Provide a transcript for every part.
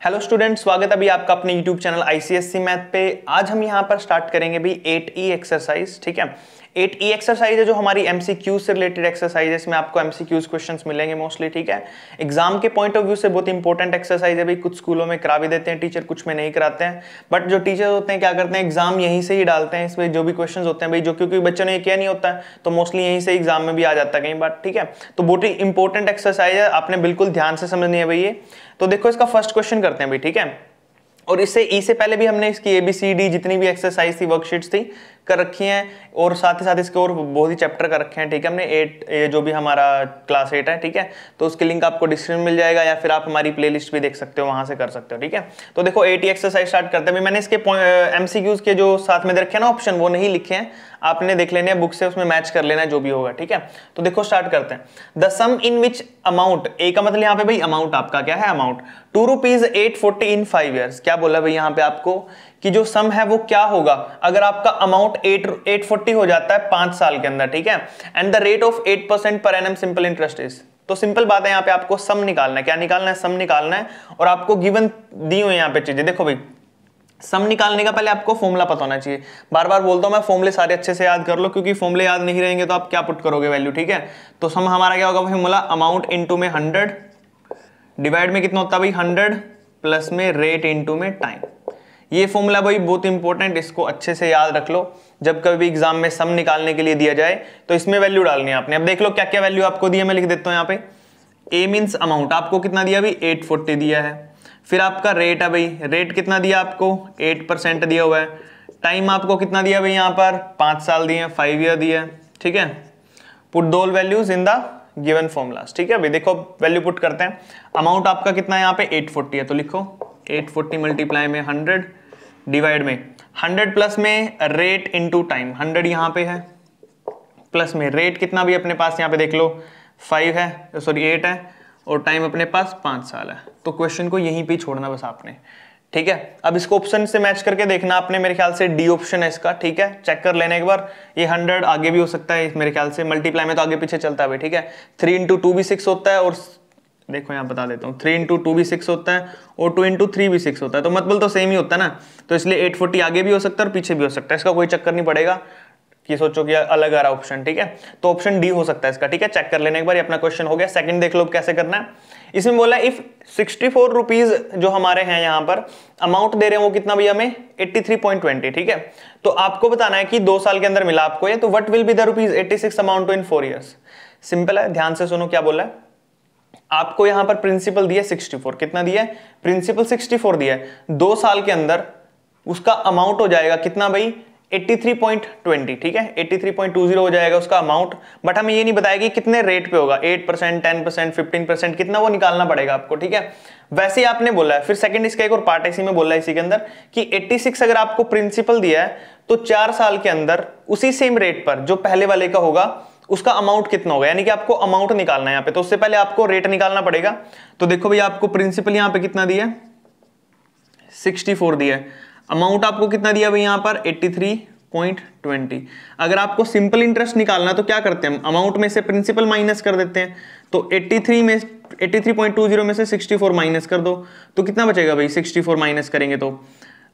Hello student स्वागत अभी आपका अपने यूट्यूब चैनल आईसीएससी मैथ पे। आज हम यहाँ पर स्टार्ट करेंगे भी एट ई एक्सरसाइज ठीक है? एट ई एक्सरसाइज है जो हमारी एमसीक्यू से रिलेटेड एक्सरसाइज है। इसमें आपको एमसीक्यूज क्वेश्चंस मिलेंगे मोस्टली ठीक है? एग्ज़ाम के पॉइंट ऑफ़ व्यू से बहुत इंपॉर्टेंट एक्सरसाइज है भाई। कुछ स्कूलों में करा भी देते हैं टीचर कुछ में नहीं कराते हैं। बट जो टीचर होते हैं, क्या करते हैं? एग्ज़ाम यहीं से ही डालते हैं। इसमें जो भी क्वेश्चन होते हैं भाई, जो क्योंकि बच्चों ने किया नहीं होता है तो मोस्टली यहीं से एग्ज़ाम में भी आ जाता है कहीं बार ठीक है? तो बहुत ही इंपॉर्टेंट एक्सरसाइज है। आपने बिल्कुल ध्यान से समझनी है भाई ये। तो देखो, इसका फ़र्स्ट क्वेश्चन करते हैं भाई, ठीक है? और इससे ई से पहले भी हमने इसकी ए बी सी डी जितनी भी एक्सरसाइज थी वर्कशीट्स थी कर रखी हैं और साथ ही साथ इसके और बहुत ही चैप्टर कर रखे हैं, ठीक है? हमने एट जो भी हमारा क्लास एट है, ठीक है? तो उसके लिंक आपको डिस्क्रिप्शन मिल जाएगा या फिर आप हमारी प्लेलिस्ट भी देख सकते हो, वहाँ से कर सकते हो, ठीक है? तो देखो एट एक्सरसाइज स्टार्ट करते हैं। मैंने इसके एमसीक्यूज के जो साथ में रखे हैं ना ऑप्शन वो नहीं लिखे हैं। आपने देख लेने बुक से उसमें मैच कर लेना जो भी होगा, ठीक है? तो देखो स्टार्ट करते हैं। The some in which amount ए का मतलब यहाँ पे भाई अमाउंट आपका क्या है? Amount two rupees eight forty in five years क्या बोला भाई यहाँ पे आपको? कि जो सम है वो क्या होगा? अगर आपका अमाउंट एट एट फोर्टी हो जाता है पाँच साल के अंदर, ठीक है? And the rate of eight percent per annum simple interest is तो सिंपल बात है, यहाँ पे आपको सम निकालना है। क्या निकालना है? सम निकालना है। और आपको गिवन दी हुई यहाँ पे चीज़ें। देखो भाई सम निकालने का पहले आपको फॉर्मूला पता होना चाहिए। बार बार बोलता हूँ, मैं फॉर्मूले सारे अच्छे से याद कर लो, क्योंकि फॉर्मूले याद नहीं रहेंगे तो आप क्या पुट करोगे वैल्यू ठीक है? तो सम हमारा क्या होगा फॉर्मूला अमाउंट इनटू में हंड्रेड डिवाइड में कितना होता है भाई? हंड्रेड प्लस में रेट इनटू में टाइम ये फॉर्मूला भाई बहुत इंपॉर्टेंट इसको अच्छे से याद रख लो। जब कभी एग्ज़ाम में सम निकालने के लिए दिया जाए तो इसमें वैल्यू डालनी है आपने। अब देख लो क्या क्या वैल्यू आपको दिया मैं लिख देता हूँ यहाँ पे। ए मीन्स अमाउंट आपको कितना दिया भाई एट फोर्टी दिया है। फिर आपका रेट है भाई रेट कितना दिया आपको? एट परसेंट दिया हुआ है। टाइम आपको कितना दिया भाई यहाँ पर? पाँच साल दिए फाइव ईयर दिया ठीक है? Put Dol values in the given formulas ठीक है? भाई देखो वैल्यू पुट करते हैं। अमाउंट आपका कितना है यहाँ पे? 840 है तो लिखो। 840 फोर्टी मल्टीप्लाई में 100 डिवाइड में। 100 प्लस में रेट इनटू टाइम 100 यहाँ पे है। प्लस में रेट कितना भी अपने पास यहाँ पे देख लो। फाइव है सॉरी एट है, और टाइम अपने पास पाँच साल है। तो क्वेश्चन को यहीं पे छोड़ना बस आपने। ठीक है? अब इसको ऑप्शन से मैच करके देखना आपने मेरे ख्याल से डी ऑप्शन है इसका। ठीक है? चेक कर लेने एक बार। ये हंड्रेड आगे भी हो सकता है मेरे ख्याल से। मल्टीप्लाई में तो आगे पीछे चलता है ठीक है? थ्री इंटू टू भी सिक्स होता है और देखो, यहाँ बता देता हूँ। थ्री इंटू टू भी सिक्स होता है और टू इंटू थ्री भी सिक्स होता है। तो मतलब तो सेम ही होता है ना? तो इसलिए एट फोर्टी आगे भी हो सकता है और पीछे भी हो सकता है। इसका कोई चक्कर नहीं पड़ेगा कि सोचो कि अलग आ रहा ऑप्शन ठीक है? तो ऑप्शन डी हो सकता है इसका, ठीक है? चेक कर लेने एक बार, अपना क्वेश्चन हो गया। सेकंड देख लो कैसे करना है। इसमें बोला इफ़ सिक्सटी फोर रुपीज़ जो हमारे हैं यहाँ पर अमाउंट दे रहे हैं वो कितना भैया हमें? एट्टी थ्री पॉइंट ट्वेंटी ठीक है? तो आपको बताना है कि दो साल के अंदर मिला आपको ये तो what will be the rupees eighty six amount in four years simple है, ध्यान से सुनो क्या बोला है। आपको यहाँ पर प्रिंसिपल दिया 64 कितना दिया है? प्रिंसिपल 64 दिया है। दो साल के अंदर उसका अमाउंट हो जाएगा कितना भाई? 83.20 ठीक है? 83.20 हो जाएगा उसका अमाउंट बट हमें ये नहीं बताया कि कितने रेट पे होगा। 8 percent ten percent fifteen percent कितना वो निकालना पड़ेगा आपको, ठीक है? वैसे ही आपने बोला है। फिर सेकंड इसका एक और पार्ट इसी में बोला है इसी के अंदर कि 86 अगर आपको प्रिंसिपल दिया है तो चार साल के अंदर उसी सेम रेट पर, जो पहले वाले का होगा उसका अमाउंट कितना होगा? यानी कि आपको अमाउंट निकालना है यहाँ पे तो उससे पहले आपको रेट निकालना पड़ेगा। तो देखो भैया, आपको प्रिंसिपल यहाँ पे कितना दिया सिक्सटी फोर दिया है। अमाउंट आपको कितना दिया भाई यहाँ पर? 83.20 अगर आपको सिंपल इंटरेस्ट निकालना तो क्या करते हैं अमाउंट में से प्रिंसिपल माइनस कर देते हैं। तो 83 में 83.20 में से 64 माइनस कर दो। तो कितना बचेगा भाई 64 माइनस करेंगे तो।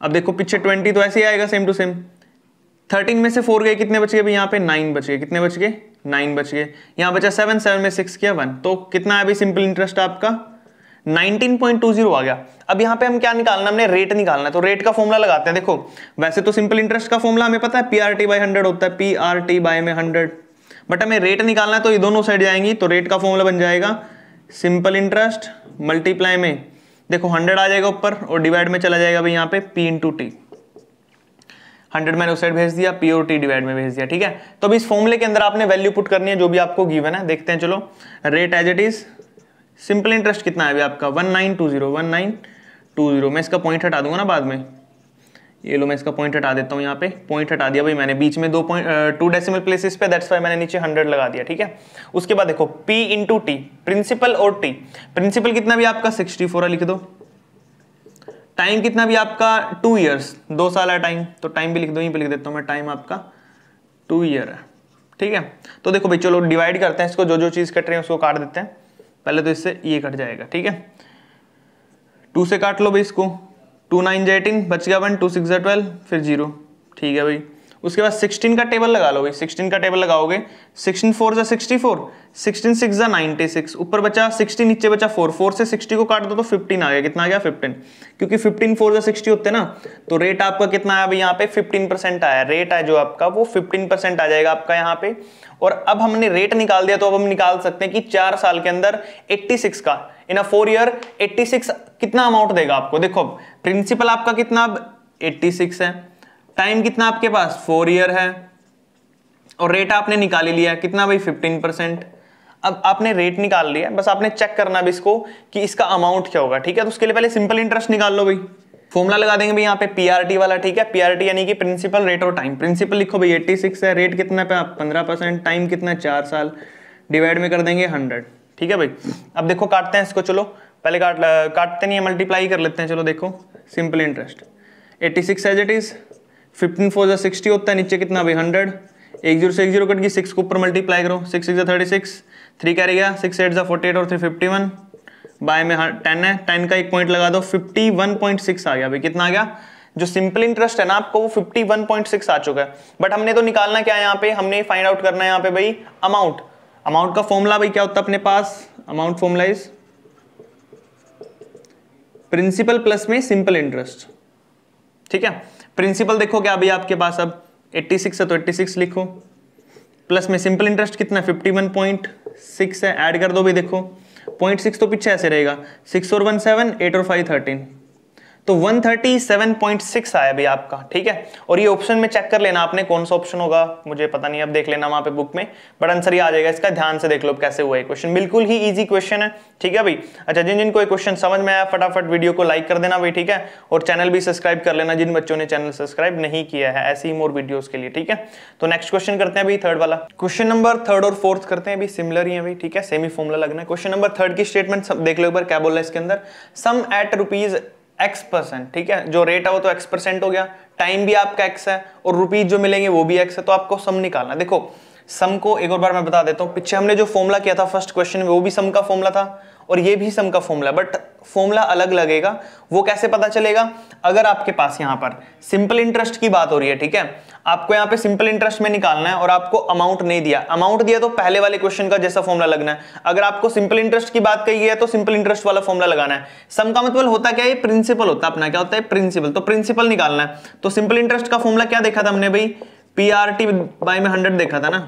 अब देखो, पीछे 20 तो ऐसे ही आएगा सेम टू सेम 13 में से 4 गए, कितने बच गए भाई यहाँ पे? 9 बच गए। कितने बच गए? 9 बच गए। यहाँ बचा 7 7 में 6 किया 1 तो कितना भाई सिंपल इंटरेस्ट आपका? 19.20 आ गया। अब यहाँ पे हम क्या निकालना, हमने रेट निकालना है। तो रेट का फॉर्मूला लगाते हैं। देखो, वैसे तो सिंपल इंटरेस्ट का फॉर्मूला हमें पता है P R T by hundred होता है पी आर टी बाई में हंड्रेड बट हमें रेट निकालना है तो ये दोनों साइड जाएँगी तो रेट का फॉर्मूला बन जाएगा। सिंपल इंटरेस्ट मल्टीप्लाई में। देखो हंड्रेड आ जाएगा ऊपर और डिवाइड में चला जाएगा भाई यहाँ पे पी इंटू टी हंड्रेड मैंने उस साइड भेज दिया पी और टी डिवाइड में भेज दिया, ठीक है? तो अभी इस फॉर्मूले के अंदर आपने वैल्यू पुट करनी है, जो भी आपको गिवन है, देखते हैं, चलो। Rate as it is simple interest कितना है अभी आपका? One nine two zero one nine two zero मैं इसका पॉइंट हटा दूँगा ना बाद में। ये लो, मैं इसका पॉइंट हटा देता हूँ यहाँ पे। पॉइंट हटा दिया भाई मैंने, बीच में दो पॉइंट टू डेसिमल प्लेसेस पे दैट्स वाई मैंने नीचे हंड्रेड लगा दिया, ठीक है? उसके बाद देखो, P इंटू टी प्रिंसिपल और टी प्रिंसिपल कितना भी आपका सिक्सटी फोर लिख दो। टाइम कितना भी आपका? टू ईयर्स दो साल है टाइम तो टाइम भी लिख दो, यहीं पे लिख देता हूँ मैं टाइम आपका टू ईयर है। ठीक है? तो देखो भाई, चलो डिवाइड करते हैं इसको जो जो चीज़ कट रही है उसको काट देते हैं। पहले तो इससे ये कट जाएगा, ठीक है? टू से काट लो भाई इसको। टू नाइन जे एटीन बच गया वन टू सिक्स जो ट्वेल्व फिर ज़ीरो ठीक है भाई? उसके बाद 16 का टेबल लगा लो भाई 16 का टेबल लगाओगे। 16 फोर जा सिक्सटी फोर सिक्सटीन सिक्स जा नाइनटी सिक्स ऊपर बचा 60 नीचे बचा 4 4 से 60 को काट दो तो 15 आ गया। कितना आ गया? 15 क्योंकि 15 फोर जा सिक्सटी होते ना तो रेट आपका कितना आया? भाई यहाँ पे 15 परसेंट आया। रेट है जो आपका, वो 15 परसेंट आ जाएगा आपका यहाँ पे। और अब हमने रेट निकाल दिया तो अब हम निकाल सकते हैं कि चार साल के अंदर एट्टी का। In a four year eighty कितना अमाउंट देगा आपको? देखो प्रिंसिपल आपका कितना? अब एट्टी है। टाइम कितना आपके पास? फोर ईयर है। और रेट आपने निकाल लिया कितना भाई? फिफ्टीन परसेंट अब आपने रेट निकाल लिया बस आपने चेक करना भी इसको कि इसका अमाउंट क्या होगा, ठीक है? तो उसके लिए पहले सिंपल इंटरेस्ट निकाल लो भाई। फॉर्मुला लगा देंगे भाई यहाँ पे पीआरटी वाला, ठीक है? पीआरटी यानी कि प्रिंसिपल रेट और टाइम प्रिंसिपल लिखो भाई 86 है। रेट कितना पे? आप 15 परसेंट टाइम कितना चार साल। डिवाइड में कर देंगे 100 ठीक है भाई? अब देखो, काटते हैं इसको, चलो। पहले काट काटते नहीं है मल्टीप्लाई कर लेते हैं। चलो देखो। Simple interest 86 as it is fifteen four जो सिक्सटी होता है, नीचे कितना? भाई हंड्रेड। एक ज़ीरो से एक ज़ीरो कट गई सिक्स को ऊपर मल्टीप्लाई करो। Six six thirty six three carry गया सिक्स एट जो फोर्टी एट और थ्री फिफ्टी वन बाय में टेन है टेन का एक पॉइंट लगा दो फिफ्टी वन पॉइंट सिक्स आ गया। भाई कितना आ गया? जो सिंपल इंटरेस्ट है ना आपको, वो फिफ्टी वन पॉइंट सिक्स आ चुका है। बट हमने तो निकालना क्या है यहाँ पे? हमने फाइंड आउट करना है यहाँ पे भाई अमाउंट अमाउंट का फॉर्मूला भाई क्या होता है अपने पास? Amount formula is principal plus में सिंपल इंटरेस्ट ठीक है? प्रिंसिपल देखो क्या अभी आपके पास अब 86 है तो 86 लिखो। प्लस में सिंपल इंटरेस्ट कितना है? 51.6 है ऐड कर दो भी देखो। पॉइंट सिक्स तो पीछे ऐसे रहेगा। सिक्स और वन सेवन एट और फाइव थर्टीन तो 137.6 आया भाई आपका, ठीक है? और ये ऑप्शन में चेक कर लेना आपने कौन सा ऑप्शन होगा। मुझे पता नहीं, अब देख लेना वहाँ पे बुक में। बट आंसर ही आ जाएगा, इसका ध्यान से देख लो कैसे हुआ है क्वेश्चन बिल्कुल ही इजी क्वेश्चन है, ठीक है भाई? अच्छा जिन जिन को क्वेश्चन समझ में आया, फटाफट वीडियो को लाइक कर देना भाई, ठीक है? और चैनल भी सब्सक्राइब कर लेना, जिन बच्चों ने चैनल सब्सक्राइब नहीं किया है, ऐसी ही मोर वीडियो के लिए, ठीक है? तो नेक्स्ट क्वेश्चन करते हैं भाई थर्ड वाला। क्वेश्चन नंबर थर्ड और फोर्थ करते हैं अभी सिमिलर ही है भाई, ठीक है? सेमी फॉर्मुला लगना है। क्वेश्चन नंबर थर्ड की स्टेटमेंट देख लो एक बार, क्या बोल इसके अंदर? Sum eight rupees X percent ठीक है? जो रेट है वो तो एक्स परसेंट हो गया। टाइम भी आपका एक्स है और रुपीज़ जो मिलेंगे वो भी एक्स है तो आपको सम निकालना। देखो सम को एक और बार मैं बता देता हूँ। पीछे हमने जो फॉर्मुला किया था फ़र्स्ट क्वेश्चन में, वो भी सम का फॉर्मुला था। और ये भी सम का फॉर्मूला बट फॉर्मूला अलग लगेगा। वो कैसे पता चलेगा? अगर आपके पास यहाँ पर सिंपल इंटरेस्ट की बात हो रही है, ठीक है? आपको यहाँ पे सिंपल इंटरेस्ट में निकालना है और आपको अमाउंट नहीं दिया। अमाउंट दिया तो पहले वाले क्वेश्चन का जैसा फॉर्मूला लगना है। अगर आपको सिंपल इंटरेस्ट की बात कही है तो सिंपल इंटरेस्ट वाला फॉर्मूला लगाना है। सम का मतलब होता क्या है? प्रिंसिपल होता है अपना। क्या होता है? प्रिंसिपल तो प्रिंसिपल निकालना है। तो सिंपल इंटरेस्ट का फॉर्मूला क्या देखा था हमने भाई? पी आर टी बाई में हंड्रेड देखा था ना?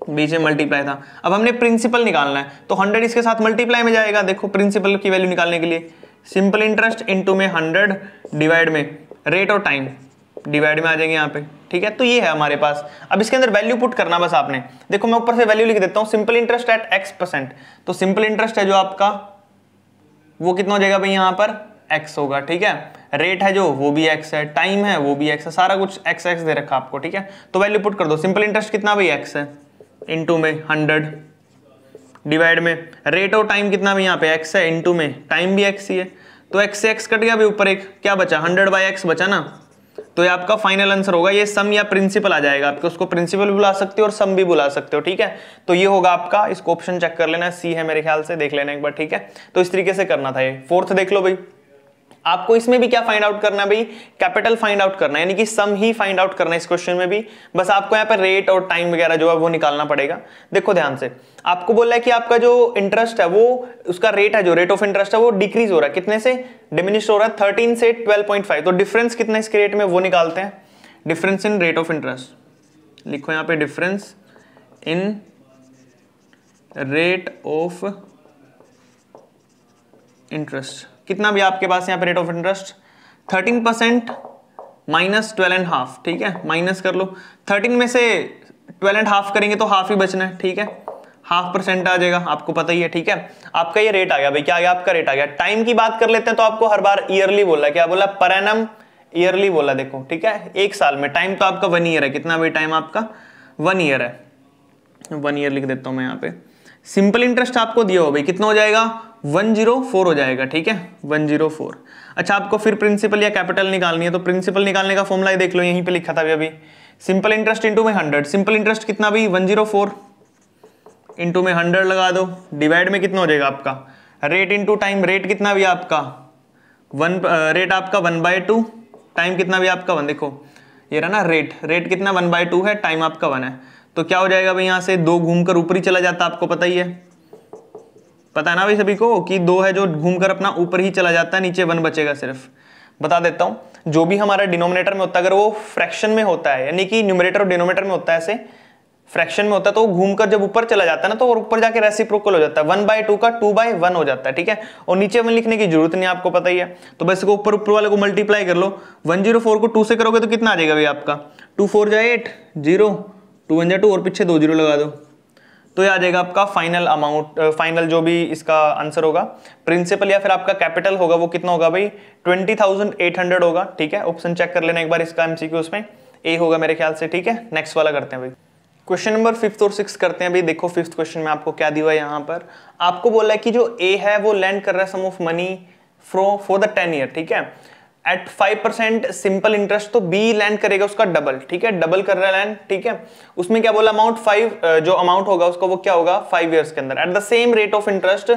बीच में मल्टीप्लाई था। अब हमने प्रिंसिपल निकालना है तो हंड्रेड इसके साथ मल्टीप्लाई में जाएगा। देखो प्रिंसिपल की वैल्यू निकालने के लिए। सिंपल इंटरेस्ट इनटू में हंड्रेड डिवाइड में रेट और टाइम डिवाइड में आ जाएँगे यहाँ पे। ठीक है? तो ये है हमारे पास। अब इसके अंदर वैल्यू पुट करना बस आपने। देखो, मैं ऊपर से वैल्यू लिख देता हूँ। Simple interest at X percent तो सिंपल इंटरेस्ट है जो आपका, वो कितना हो जाएगा भाई यहाँ पर? एक्स होगा। ठीक है? रेट है जो, वो भी एक्स है। टाइम है, वो भी एक्स है। सारा कुछ एक्स एक्स दे रखा आपको। ठीक है? तो वैल्यू पुट कर दो। सिंपल इंटरेस्ट कितना भाई एक्स है? इंटू में हंड्रेड। डिवाइड में रेट ऑफ़ टाइम कितना भी यहाँ पे एक्स है इंटू में टाइम भी एक्स ही है। तो एक्स से एक्स कट गया भी ऊपर एक, क्या बचा? हंड्रेड बाई एक्स बचा ना? तो ये आपका फाइनल आंसर होगा, ये सम या प्रिंसिपल आ जाएगा। आपके उसको प्रिंसिपल भी बुला सकते हो और सम भी बुला सकते हो, ठीक है? तो ये होगा आपका, इसको ऑप्शन चेक कर लेना सी है मेरे ख्याल से, देख लेना एक बार, ठीक है? तो इस तरीके से करना था ये। फोर्थ देख लो भाई। आपको इसमें भी क्या फाइंड आउट करना है भाई? कैपिटल फाइंड आउट करना है, यानी कि सम ही फाइंड आउट करना है इस क्वेश्चन में भी। बस आपको यहाँ पर रेट और टाइम वगैरह जो है वो निकालना पड़ेगा। देखो ध्यान से, आपको बोला है कि आपका जो इंटरेस्ट है वो, उसका रेट है जो रेट ऑफ़ इंटरेस्ट है वो डिक्रीज हो रहा है। कितने से? डिमिनिश हो रहा है थर्टीन से ट्वेल्व तो डिफरेंस कितना इसके रेट में? वो निकालते हैं। Difference in rate of interest लिखो यहाँ पे difference in rate of interest कितना भी आपके पास यहाँ पे rate of interest thirteen percent minus twelve and half ठीक है? माइनस कर लो। थर्टीन में से ट्वेल्व एंड हाफ़ करेंगे तो हाफ़ ही बचना है, ठीक है? हाफ़ परसेंट आ जाएगा, आपको पता ही है, ठीक है? आपका ये रेट आ गया, भाई, क्या आ गया? आपका रेट आ गया। टाइम की बात कर लेते हैं तो आपको हर बार ईयरली बोला क्या बोला? पर एनम ईयरली बोला, देखो, ठीक है? एक साल में। टाइम तो आपका वन ईयर है। कितना भाई टाइम आपका वन ईयर है। वन ईयर लिख देता हूँ मैं यहाँ पे। सिंपल इंटरेस्ट आपको दिया हो, भाई, कितना हो जाएगा? वन ज़ीरो फोर हो जाएगा, ठीक है? One zero four. अच्छा आपको फिर प्रिंसिपल या कैपिटल निकालनी है तो प्रिंसिपल निकालने का फॉर्मुला देख लो, यहीं पे लिखा था अभी। सिंपल इंटरेस्ट इंटू में हंड्रेड सिंपल इंटरेस्ट कितना भी? One zero four. इंटू में हंड्रेड लगा दो। डिवाइड में कितना हो जाएगा आपका? रेट इंटू टाइम रेट कितना भी आपका? वन रेट आपका वन बाय टू टाइम कितना भी आपका वन देखो, ये रहा ना रेट रेट कितना वन बाय टू है टाइम आपका वन है। तो क्या हो जाएगा भाई यहाँ से? दो घूमकर ऊपर ही चला जाता, आपको पता ही है। पता है ना भाई सभी को कि दो है जो घूमकर अपना ऊपर ही चला जाता है, नीचे वन बचेगा सिर्फ़। बता देता हूँ, जो भी हमारा डिनोमिनेटर में होता है, अगर वो फ्रैक्शन में होता है, यानी कि न्यूमिनेटर और डिनोमिनेटर में होता है ऐसे फ्रैक्शन में होता है तो घूमकर जब ऊपर चला जाता है ना तो ऊपर जाके रेसिप्रोकल हो जाता है। वन बाय टू का टू बाय वन हो जाता है, ठीक है? और नीचे वन लिखने की ज़रूरत नहीं आपको पता ही है। तो बस इसको ऊपर ऊपर वाले को मल्टीप्लाई कर लो। वन ज़ीरो फोर को टू से करोगे तो कितना आ जाएगा भाई आपका? टू फोर जाए एट, ज़ीरो, टू वन जाए टू, और पीछे दो ज़ीरो लगा दो। तो ये आ जाएगा आपका फाइनल अमाउंट फाइनल जो भी इसका आंसर होगा प्रिंसिपल या फिर आपका कैपिटल होगा, वो कितना होगा भाई? ट्वेंटी थाउज़ेंड एट हंड्रेड होगा, ठीक है? ऑप्शन चेक कर लेना एक बार इसका एमसीक्यू उसमें। ए होगा मेरे ख्याल से, ठीक है? नेक्स्ट वाला करते हैं भाई। क्वेश्चन नंबर फिफ्थ और सिक्स करते हैं भाई। देखो फिफ्थ क्वेश्चन में आपको क्या दिया यहाँ पर। आपको बोला है कि जो ए है, वो लैंड कर रहा है sum of money fro for the ten year ठीक है? At five percent simple interest तो बी लैंड करेगा उसका डबल ठीक है? डबल कर रहा है लैंड ठीक है? उसमें क्या बोला? अमाउंट फाइव जो अमाउंट होगा, उसका वो क्या होगा? फाइव ईयर्स के अंदर. At the same rate of interest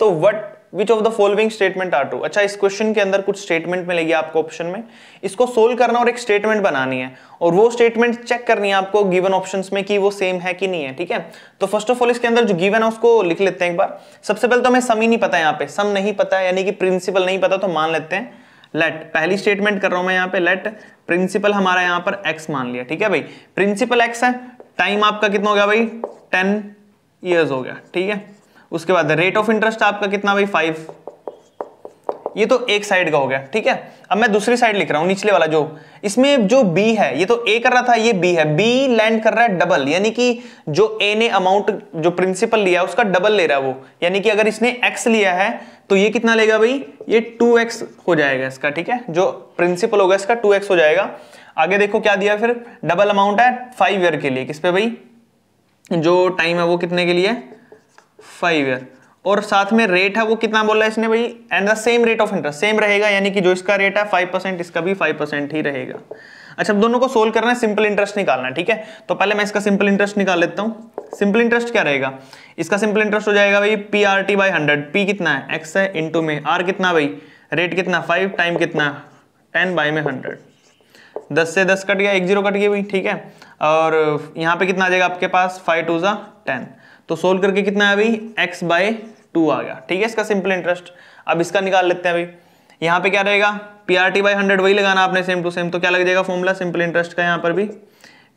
तो what which of the following statement are true अच्छा इस क्वेश्चन के अंदर कुछ स्टेटमेंट मिलेगी आपको ऑप्शन में. इसको सोल्व करना और एक स्टेटमेंट बनानी है. और वो स्टेटमेंट चेक करनी है आपको गिवन ऑप्शन में कि वो सेम है कि नहीं है, ठीक है? तो फ़र्स्ट ऑफ़ ऑल इसके अंदर जो गिवन है, उसको लिख लेते हैं एक बार. सबसे पहले तो हमें सम ही नहीं पता यहाँ पे. सम नहीं पता, यानी कि प्रिंसिपल नहीं पता तो मान लेते हैं. लेट पहली स्टेटमेंट कर रहा हूँ मैं यहाँ पे लेट प्रिंसिपल हमारा यहाँ पर एक्स मान लिया, ठीक है भाई? प्रिंसिपल एक्स है टाइम आपका कितना हो गया भाई? टेन ईयर्स हो गया, ठीक है? उसके बाद रेट ऑफ़ इंटरेस्ट आपका कितना भाई? फाइव ये तो एक साइड का हो गया, ठीक है? अब मैं दूसरी साइड लिख रहा हूँ, निचले वाला जो, इसमें जो बी है, ये तो ए कर रहा था, ये बी है। बी लैंड कर रहा है डबल यानी कि जो ए ने अमाउंट जो प्रिंसिपल लिया है उसका डबल ले रहा है वो। यानी कि अगर इसने एक्स लिया है तो ये कितना लेगा भाई? ये टू एक्स हो जाएगा इसका, ठीक है? जो प्रिंसिपल होगा इसका टू एक्स हो जाएगा। आगे देखो क्या दिया फिर? डबल अमाउंट है फाइव ईयर के लिए। किस पे भाई? जो टाइम है वो कितने के लिए? फाइव ईयर और साथ में रेट है वो कितना बोला इसने भाई? And the same rate of interest same रहेगा, यानी कि जो इसका रेट है फाइव परसेंट इसका भी फाइव परसेंट ही रहेगा। अच्छा अब दोनों को सोल्व करना है सिंपल इंटरेस्ट निकालना है, ठीक है? तो पहले मैं इसका सिंपल इंटरेस्ट निकाल लेता हूँ। सिंपल इंटरेस्ट क्या रहेगा? इसका सिंपल इंटरेस्ट हो जाएगा भाई P R T by hundred P कितना है? एक्स है इंटू में। आर कितना भाई? रेट कितना? फाइव टाइम कितना? टेन बाई में हंड्रेड दस से दस कट गया, एक ज़ीरो कट गया भाई, ठीक है? और यहाँ पे कितना आ जाएगा आपके पास? फाइव टू ज़ा टेन तो सोल्व करके कितना है भाई? एक्स बाय टू आ गया। ठीक है, इसका सिंपल इंटरेस्ट अब इसका निकाल लेते हैं भाई यहाँ पे क्या रहेगा? P R T by hundred वही लगाना आपने सेम टू सेम तो क्या लग जाएगा फॉर्मूला सिंपल इंटरेस्ट का यहाँ पर भी।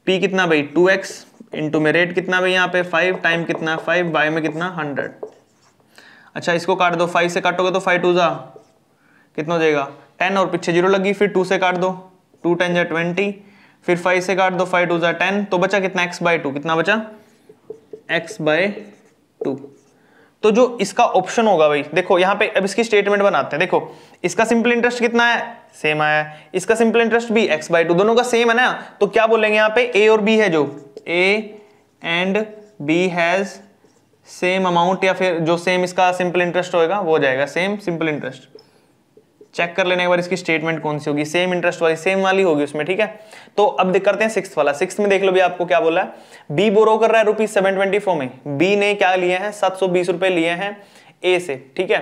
पी कितना भाई? टू एक्स इंटू में रेट कितना भाई यहाँ पे? फाइव टाइम कितना? फाइव बाय में कितना? हंड्रेड अच्छा इसको काट दो। फाइव से काटोगे तो फाइव टू जा। कितना हो जाएगा? टेन और पीछे ज़ीरो लगी, फिर टू से काट दो। टू टेन जा ट्वेंटी फिर फाइव से काट दो फाइव टू जा टेन तो बचा कितना? एक्स बाई टू कितना बचा? एक्स बाय टू तो जो इसका ऑप्शन होगा भाई, देखो यहाँ पे अब इसकी स्टेटमेंट बनाते हैं। देखो, इसका सिंपल इंटरेस्ट कितना है? सेम आया इसका सिंपल इंटरेस्ट भी एक्स बाई टू दोनों का सेम है ना? तो क्या बोलेंगे यहाँ पे? ए और बी है जो। A and B has same amount या फिर जो सेम इसका सिंपल इंटरेस्ट होगा वो जाएगा सेम सिंपल इंटरेस्ट चेक कर लेने एक बार इसकी स्टेटमेंट कौन सी होगी? सेम इंटरेस्ट वाली सेम वाली होगी उसमें, ठीक है? तो अब देख करते हैं सिक्स वाला। सिक्स में देख लो भी आपको क्या बोला है। बी बोरो कर रहा है रुपीज़ सेवन ट्वेंटी फोर में। बी ने क्या लिए हैं? सात सौ बीस रुपए लिए हैं ए से, ठीक है?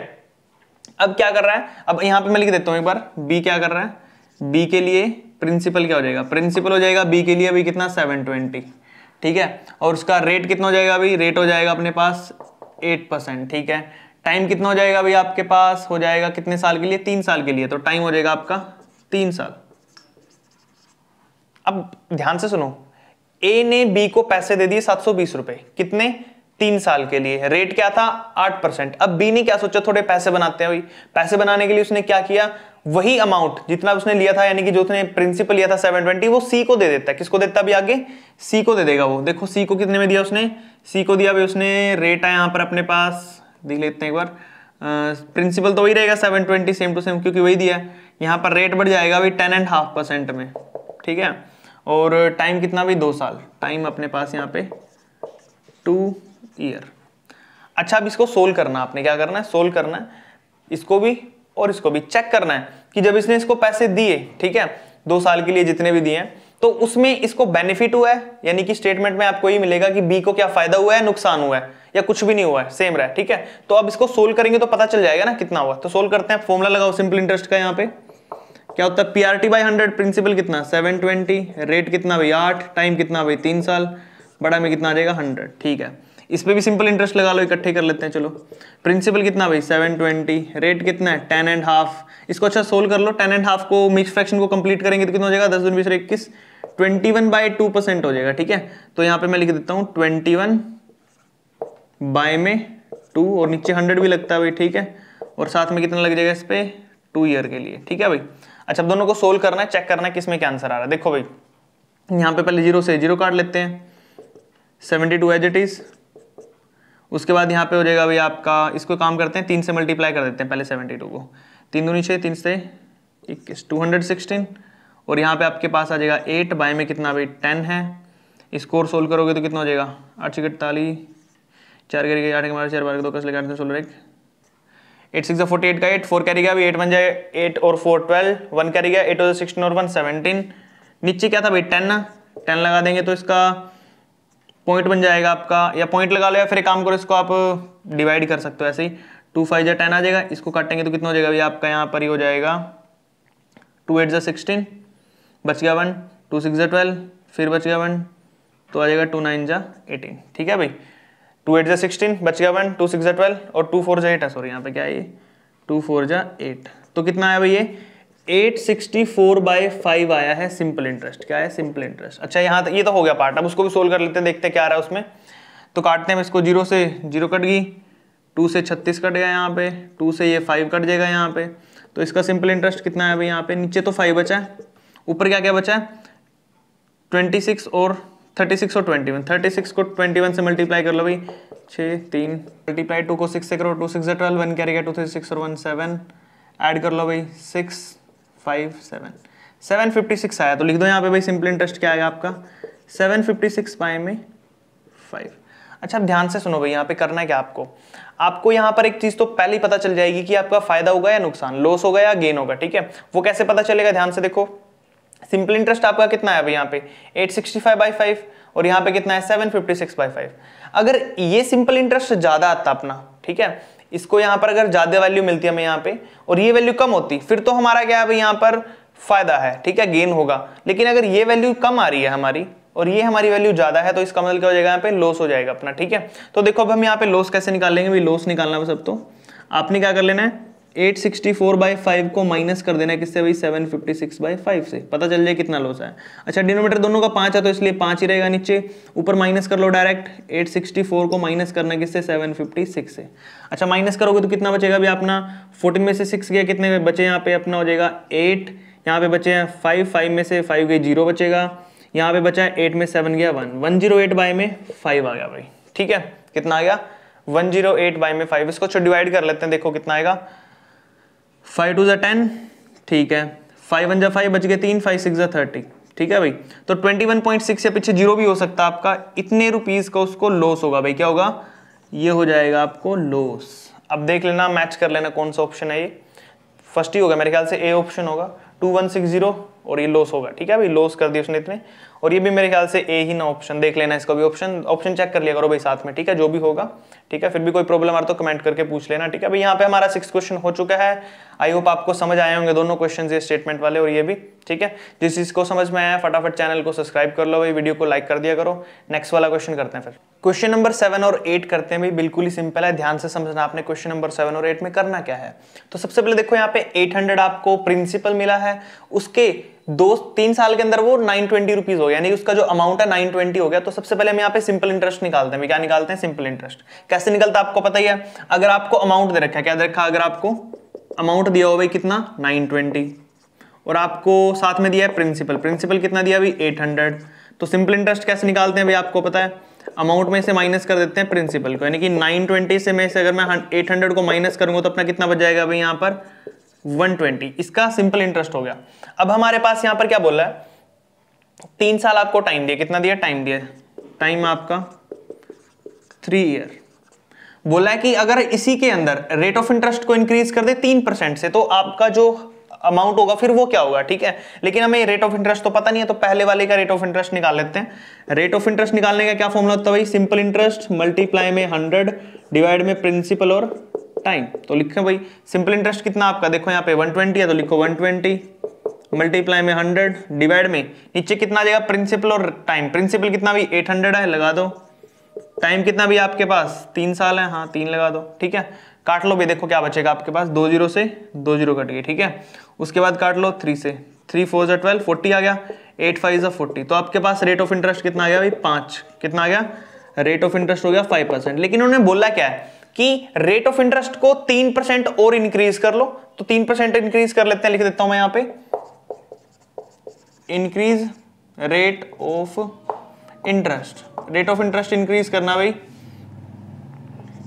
अब क्या कर रहा है? अब यहाँ पे मैं लिख देता हूँ एक बार। बी क्या कर रहा है? बी के लिए प्रिंसिपल क्या हो जाएगा? प्रिंसिपल हो जाएगा बी के लिए अभी कितना? सेवन ट्वेंटी ठीक है? और उसका रेट कितना हो जाएगा अभी? रेट हो जाएगा अपने पास एट परसेंट ठीक है? टाइम कितना हो जाएगा भाई आपके पास? हो जाएगा कितने साल के लिए? तीन साल के लिए। तो टाइम हो जाएगा आपका तीन साल। अब ध्यान से सुनो। ए ने बी को पैसे दे दिए सात सौ बीस रुपए। कितने? तीन साल के लिए। रेट क्या था? आठ परसेंट। अब बी ने क्या सोचा? थोड़े पैसे बनाते हैं भाई। पैसे बनाने के लिए उसने क्या किया? वही अमाउंट जितना उसने लिया था, यानी कि जो उसने प्रिंसिपल लिया था सेवन ट्वेंटी वो सी को दे देता है। किसको देता भी आगे? सी को दे देगा वो। देखो सी को कितने में दिया उसने? सी को दिया भाई उसने। रेट है यहाँ पर अपने पास। देख लेते हैं एक बार। प्रिंसिपल तो वही रहेगा seven twenty same to same क्योंकि वही दिया है। यहाँ पर रेट बढ़ जाएगा अभी टेन एंड हाफ़ परसेंट में, ठीक है? और टाइम कितना भी? दो साल। टाइम अपने पास यहाँ पे टू ईयर अच्छा अब इसको सोल्व करना आपने। क्या करना है? सोल्व करना है। इसको भी और इसको भी। चेक करना है कि जब इसने इसको पैसे दिए, ठीक है? दो साल के लिए जितने भी दिए तो उसमें इसको बेनिफिट हुआ है? यानी कि स्टेटमेंट में आपको ये मिलेगा कि बी को क्या फ़ायदा हुआ है, नुकसान हुआ है, या कुछ भी नहीं हुआ है सेम रहा है, ठीक है? तो अब इसको सोल्व करेंगे तो पता चल जाएगा ना कितना हुआ। तो सोल्व करते हैं फॉर्मुला लगाओ सिंपल इंटरेस्ट का यहाँ पे। क्या होता है? P R T by hundred principal कितना? सेवन ट्वेंटी रेट कितना भाई? आठ टाइम कितना भाई? तीन साल, बड़ा में कितना आ जाएगा? हंड्रेड ठीक है? इस पर भी सिंपल इंटरेस्ट लगा लो, इकट्ठे कर लेते हैं, चलो। प्रिंसिपल कितना भाई? सेवन ट्वेंटी रेट कितना है? टेन एंड हाफ़ इसको अच्छा सोल्व कर लो टेन एंड हाफ़ को मिक्स फ्रैक्शन को कंप्लीट करेंगे तो कितना हो जाएगा? दस दिन बीस इक्कीस। Twenty one by two percent हो जाएगा, ठीक है? तो यहाँ पे मैं लिख देता हूँ ट्वेंटी वन बाय में टू और नीचे हंड्रेड भी लगता है भाई, ठीक है? और साथ में कितना लग जाएगा इस पर टू ईयर के लिए, ठीक है भाई? अच्छा दोनों को सोल्व करना है चेक करना है किसमें क्या आंसर आ रहा है। देखो भाई, यहाँ पे पहले ज़ीरो से ज़ीरो काट लेते हैं। Seventy two as it is उसके बाद यहाँ पे हो जाएगा भाई आपका, इसको काम करते हैं, तीन से मल्टीप्लाई कर देते हैं पहले सेवेंटी टू को। तीन दो नीचे तीन से इक्कीस टू हंड्रेड सिक्सटीन और यहाँ पे आपके पास आ जाएगा एट बाय में कितना भाई टेन है। स्कोर सोल्व करोगे तो कितना हो जाएगा? आठ सौ इकतालीस, चार करेगा आठ के मारे चार, बारह, दो कस लगा आठ सोलह, एक। एट सिक्स फोर्टी एट का एट फोर कैरी गया एट बन जाए एट और फोर ट्वेल्व वन कैरी गया एट और सिक्सटीन और वन सेवनटीन नीचे क्या था भाई? टेन ना? टेन लगा देंगे तो इसका पॉइंट बन जाएगा आपका, या पॉइंट लगा लो या फिर एक काम करो, इसको आप डिवाइड कर सकते हो ऐसे ही। टू फाइव या टेन आ जाएगा, इसको काटेंगे तो कितना हो जाएगा? भैया आपका यहाँ पर ही हो जाएगा। टू एट जा सिक्सटीन बच गया वन टू सिक्स जा ट्वेल्व फिर बच गया वन तो आ जाएगा टू नाइन जा एटीन ठीक है भाई? टू एट जा सिक्सटीन बच गया वन टू सिक्स जा ट्वेल्व और टू फोर जा एट है सॉरी यहाँ पे क्या है ये? टू फोर जा एट तो कितना आया भाई ये? 864 बाय फाइव आया है सिंपल इंटरेस्ट। क्या है? Simple interest. अच्छा यहाँ ये तो हो गया पार्ट। अब उसको भी सोल्व कर लेते हैं, देखते हैं क्या आ रहा है उसमें। तो काटते हैं इसको। ज़ीरो से, ज़ीरो कट गई, टू से छत्तीस कट गया यहाँ पे, टू से ये फाइव कट जाएगा यहाँ पे। तो इसका सिंपल इंटरेस्ट कितना है भाई यहाँ पे? नीचे तो फाइव बचा है। ऊपर क्या क्या बचा है? ट्वेंटी सिक्स और थर्टी सिक्स और ट्वेंटी वन। थर्टी सिक्स को ट्वेंटी वन से मल्टीप्लाई कर लो भाई। छः, तीन मल्टीप्लाई टू को सिक्स से करो। टू सिक्स ट्वेल्व वन क्या रहेगा टू थ्री सिक्स और वन सेवन ऐड कर लो भाई। Six five seven fifty six आया तो लिख दो यहाँ पे भाई सिंपल इंटरेस्ट क्या आएगा आपका? सेवन फिफ्टी सिक्स पाए में फाइव अच्छा आप ध्यान से सुनो भाई, यहाँ पे करना है क्या आपको? आपको यहाँ पर एक चीज़ तो पहले ही पता चल जाएगी कि आपका फ़ायदा होगा या नुकसान लॉस होगा या गेन होगा, ठीक है? वो कैसे पता चलेगा? ध्यान से देखो। सिंपल इंटरेस्ट आपका कितना है भाई यहाँ पे? 865 बाई फाइव और यहाँ पे कितना है? 756 बाई फाइव अगर ये सिंपल इंटरेस्ट ज़्यादा आता अपना, ठीक है? इसको यहाँ पर अगर ज़्यादा वैल्यू मिलती है हमें यहाँ पे, और ये वैल्यू कम होती, फिर तो हमारा क्या है यहाँ पर फ़ायदा है, ठीक है गेन होगा। लेकिन अगर ये वैल्यू कम आ रही है हमारी, और ये हमारी वैल्यू ज़्यादा है तो इसका मतलब क्या हो जाएगा यहाँ पे लॉस हो जाएगा अपना, ठीक है? तो देखो, अब हम यहाँ पे लॉस कैसे निकाल लेंगे लॉस निकालना सब तो। आपने क्या कर लेना है? 864 सिक्सटी फोर बाई फाइव को माइनस कर देना किससे भाई? 756 फिफ्टी सिक्स बाई फाइव से। पता चल जाए कितना लॉस है अच्छा डिनोमीटर दोनों का पाँच है तो इसलिए पाँच ही रहेगा नीचे। ऊपर माइनस कर लो डायरेक्ट 864 को माइनस करना किससे? 756 से। अच्छा माइनस करोगे तो कितना बचेगा अभी अपना? 14 में से सिक्स गया, कितने बचे यहाँ पे? अपना हो जाएगा एट। यहाँ पे बचे हैं फाइव। फाइव में से फाइव गए ज़ीरो बचेगा। यहाँ पे बचा है एट में सेवन गया, one. One zero eight by में फाइव आ गया भाई। ठीक है? कितना आ गया? वन ज़ीरो एट बाई में फाइव। इसको डिवाइड कर लेते हैं, देखो कितना आएगा। फाइव टू ज़ा टेन, ठीक है। फाइव वन जा फाइव बच गए तीन, फाइव सिक्स जा थर्टी, ठीक है भाई। तो ट्वेंटी वन पॉइंट सिक्स या पीछे ज़ीरो भी हो सकता है आपका। इतने रुपीज़ का उसको लॉस होगा भाई, क्या होगा? ये हो जाएगा आपको लॉस अब देख लेना मैच कर लेना कौन सा ऑप्शन है ये। फ़र्स्ट ही होगा, मेरे ख्याल से ए ऑप्शन होगा। टू वन सिक्स ज़ीरो और ये लॉस होगा, ठीक है भाई? लॉस कर दिया उसने इतने। और ये भी मेरे ख्याल से ए ही ना ऑप्शन देख लेना इसका भी ऑप्शन ऑप्शन चेक कर लिया करो भाई साथ में, ठीक है? जो भी होगा। ठीक है? फिर भी कोई प्रॉब्लम आ तो कमेंट करके पूछ लेना, ठीक है? भाई यहाँ पे हमारा सिक्स क्वेश्चन हो चुका है। आई होप आपको समझ आए होंगे दोनों क्वेश्चन ये स्टेटमेंट वाले और ये भी, ठीक है? जिस चीज़ को समझ में आया फटाफट चैनल को सब्सक्राइब कर लो भाई वीडियो को लाइक कर दिया करो। नेक्स्ट वाला क्वेश्चन करते हैं फिर। क्वेश्चन नंबर सेवन और एट करते हैं भाई, बिल्कुल ही सिंपल है, ध्यान से समझना आपने क्वेश्चन नंबर सेवन और एट में करना क्या है। तो सबसे पहले देखो यहाँ पे 800 आपको प्रिंसिपल मिला है, उसके दो, तीन साल के अंदर वो नाइन ट्वेंटी रुपीज़ हो गया यानी उसका जो अमाउंट है नाइन ट्वेंटी हो गया। तो सबसे पहले हम यहाँ पे सिंपल इंटरेस्ट निकालते हैं क्या निकालते हैं? सिंपल इंटरेस्ट कैसे निकलता आपको पता ही है? अगर आपको अमाउंट दे रखा है, क्या दे रखा अगर आपको अमाउंट दिया हो भाई कितना? नाइन ट्वेंटी और आपको साथ में दिया है प्रिंसिपल प्रिंसिपल कितना दिया भाई एट हंड्रेड तो सिंपल इंटरेस्ट कैसे निकालते हैं भाई आपको पता है? अमाउंट में से माइनस कर देते हैं प्रिंसिपल को। यानी कि 920 से में से अगर मैं 800 को माइनस करूँगा तो अपना कितना बच जाएगा भाई यहाँ पर? 120 इसका सिंपल इंटरेस्ट हो गया। अब हमारे पास यहाँ पर क्या बोल रहा है? तीन साल आपको टाइम दिया। कितना दिया? टाइम दिया। टाइम आपका थ्री ईयर बोला है कि अगर इसी के अंदर रेट ऑफ़ इंटरेस्ट को इंक्रीज कर दे तीन परसेंट से तो आपका जो अमाउंट होगा, फिर वो क्या होगा, ठीक है? लेकिन हमें रेट ऑफ़ इंटरेस्ट तो पता नहीं है तो पहले वाले का रेट ऑफ़ इंटरेस्ट निकाल लेते हैं। रेट ऑफ़ इंटरेस्ट निकालने का क्या फॉर्मूला होता है भाई? सिंपल इंटरेस्ट मल्टीप्लाई में हंड्रेड डिवाइड में प्रिंसिपल और टाइम तो लिखे भाई सिंपल इंटरेस्ट कितना आपका? देखो यहाँ पे वन है तो लिखो वन मल्टीप्लाई में हंड्रेड डिवाइड में, नीचे कितना आ जाएगा प्रिंसिपल और टाइम प्रिंसिपल कितना भी एट हंड्रेड है, लगा दो। टाइम कितना भी आपके पास? तीन साल है? हाँ तीन लगा दो, ठीक है? काट लो भी देखो क्या बचेगा आपके पास। दो ज़ीरो से दो ज़ीरो कट गई, ठीक है? उसके बाद काट लो थ्री से। थ्री फोर जो ट्वेल्व फोर्टी आ गया। एट फाइव जो फोर्टी तो आपके पास रेट ऑफ़ इंटरेस्ट कितना आ गया भाई? पाँच। कितना आ गया? रेट ऑफ़ इंटरेस्ट हो गया फाइव परसेंट लेकिन उन्होंने बोला क्या है कि रेट ऑफ़ इंटरेस्ट को तीन परसेंट और इंक्रीज कर लो। तो तीन परसेंट इंक्रीज कर लेते हैं, लिख देता हूँ मैं यहाँ पे। Increase rate of interest rate of interest increase करना भाई।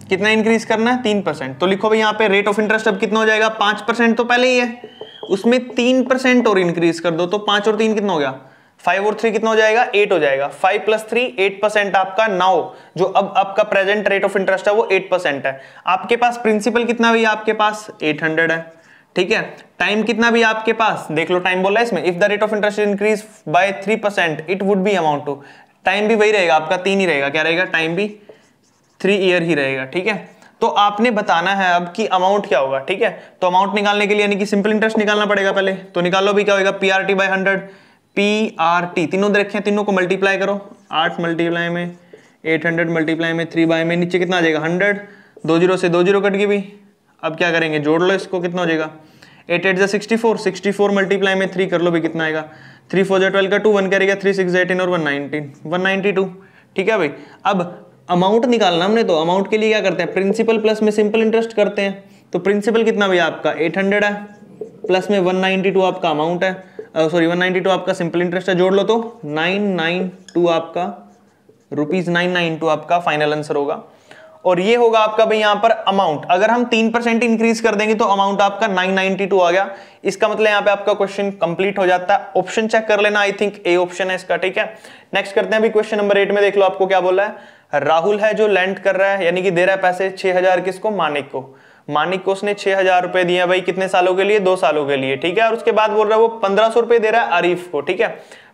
कितना इंक्रीज करना है? तीन परसेंट तो लिखो भाई यहाँ पे रेट ऑफ़ इंटरेस्ट अब कितना हो जाएगा? पाँच परसेंट तो पहले ही है। उसमें तीन परसेंट और इंक्रीज कर दो तो पाँच और तीन कितना हो गया? फाइव और थ्री कितना हो जाएगा? एट हो जाएगा। Five plus three eight percent आपका नाउ जो अब आपका प्रेजेंट रेट ऑफ़ इंटरेस्ट है, वो एट परसेंट है। आपके पास प्रिंसिपल कितना भी आपके पास एट हंड्रेड है। ठीक है? टाइम कितना भी आपके पास? देख लो टाइम बोला इसमें। If the rate of interest increase by three percent it would be amount to time भी वही रहेगा, आपका तीन ही रहेगा। क्या रहेगा? टाइम भी थ्री ईयर ही रहेगा, ठीक है? तो आपने बताना है अब कि अमाउंट क्या होगा, ठीक है? तो अमाउंट निकालने के लिए यानी कि सिंपल इंटरेस्ट निकालना पड़ेगा पहले। तो निकालो भी क्या होगा P R T by hundred P R T तीनों रखे तीनों को मल्टीप्लाई करो। आठ मल्टीप्लाई में एट हंड्रेड मल्टीप्लाई में थ्री बाई में, नीचे कितना आ जाएगा? हंड्रेड दो ज़ीरो से दो ज़ीरो कट गई भी। अब क्या करेंगे? जोड़ लो इसको, कितना हो जाएगा? Eight eight sixty four sixty four multiply में थ्री कर लो भी, कितना आएगा? थ्री फोर जो ट्वेल्व का टू वन करेगा थ्री सिक्स एटीन और one nineteen, one ninety two. ठीक है भाई? अब अमाउंट निकालना हमने तो अमाउंट के लिए क्या करते हैं? प्रिंसिपल प्लस में सिंपल इंटरेस्ट करते हैं। तो प्रिंसिपल कितना भैया आपका? 800 है। प्लस में 192 आपका अमाउंट है। सॉरी 192 आपका सिंपल इंटरेस्ट है। जोड़ लो तो। 992 आपका रुपीज़ 992 आपका फाइनल आंसर होगा। और ये होगा आपका भाई यहाँ पर अमाउंट अगर हम तीन परसेंट इंक्रीज कर देंगे तो अमाउंट आपका 992 आ गया। इसका मतलब यहाँ पे आपका क्वेश्चन कंप्लीट हो जाता है। ऑप्शन चेक कर लेना आई थिंक ए ऑप्शन है इसका, ठीक है? नेक्स्ट करते हैं अभी क्वेश्चन नंबर एट में देख लो आपको क्या बोला है। राहुल है जो लैंड कर रहा है, यानी कि दे रहा है पैसे छह हज़ार किसको? मानिक को। मानिक को उसने छह हज़ार रुपए दिए भाई कितने सालों के लिए? दो सालों के लिए, ठीक है? और उसके बाद बोल रहा है वो पंद्रह सौ रुपए दे रहा है अरीफ को, ठीक है?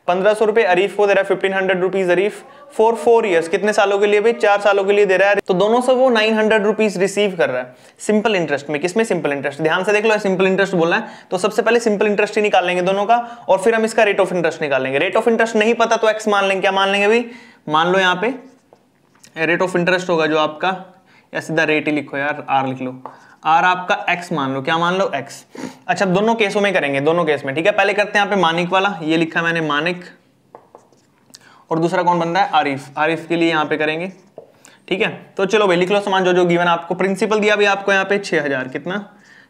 पंद्रह सौ रुपए अरीफ को दे रहा है fifteen hundred rupees Arif. For, four years कितने सालों के लिए भाई? चार सालों के लिए दे रहा है। तो दोनों से वो नाइन हंड्रेड रुपीज़ रिसीव कर रहा है। सिंपल इंटरेस्ट में। किसमें सिंपल इंटरेस्ट ध्यान से देख लो सिंपल इंटरेस्ट बोलना है। तो सबसे पहले सिंपल इंटरेस्ट ही निकाल लेंगे दोनों का, और फिर हम इसका रेट ऑफ़ इंटरेस्ट निकालेंगे। रेट ऑफ़ इंटरेस्ट नहीं पता तो एक्स मान लेंगे। क्या मान लेंगे भाई? मान लो यहाँ पे। रेट ऑफ़ इंटरेस्ट होगा जो आपका। या सीधा रेट ही लिखो यार आर लिख लो। आर आपका एक्स मान लो। क्या मान लो? एक्स अच्छा दोनों केसों में करेंगे। दोनों केस में। ठीक है, पहले करते हैं यहाँ पे मानिक वाला। ये लिखा मैंने मानिक। और दूसरा कौन बन रहा है? आरिफ। आरिफ के लिए यहाँ पे करेंगे। ठीक है? तो चलो भाई, लिख लो समान, जो जो गिवन आपको प्रिंसिपल दिया भाई आपको यहाँ पे छह हज़ार। कितना?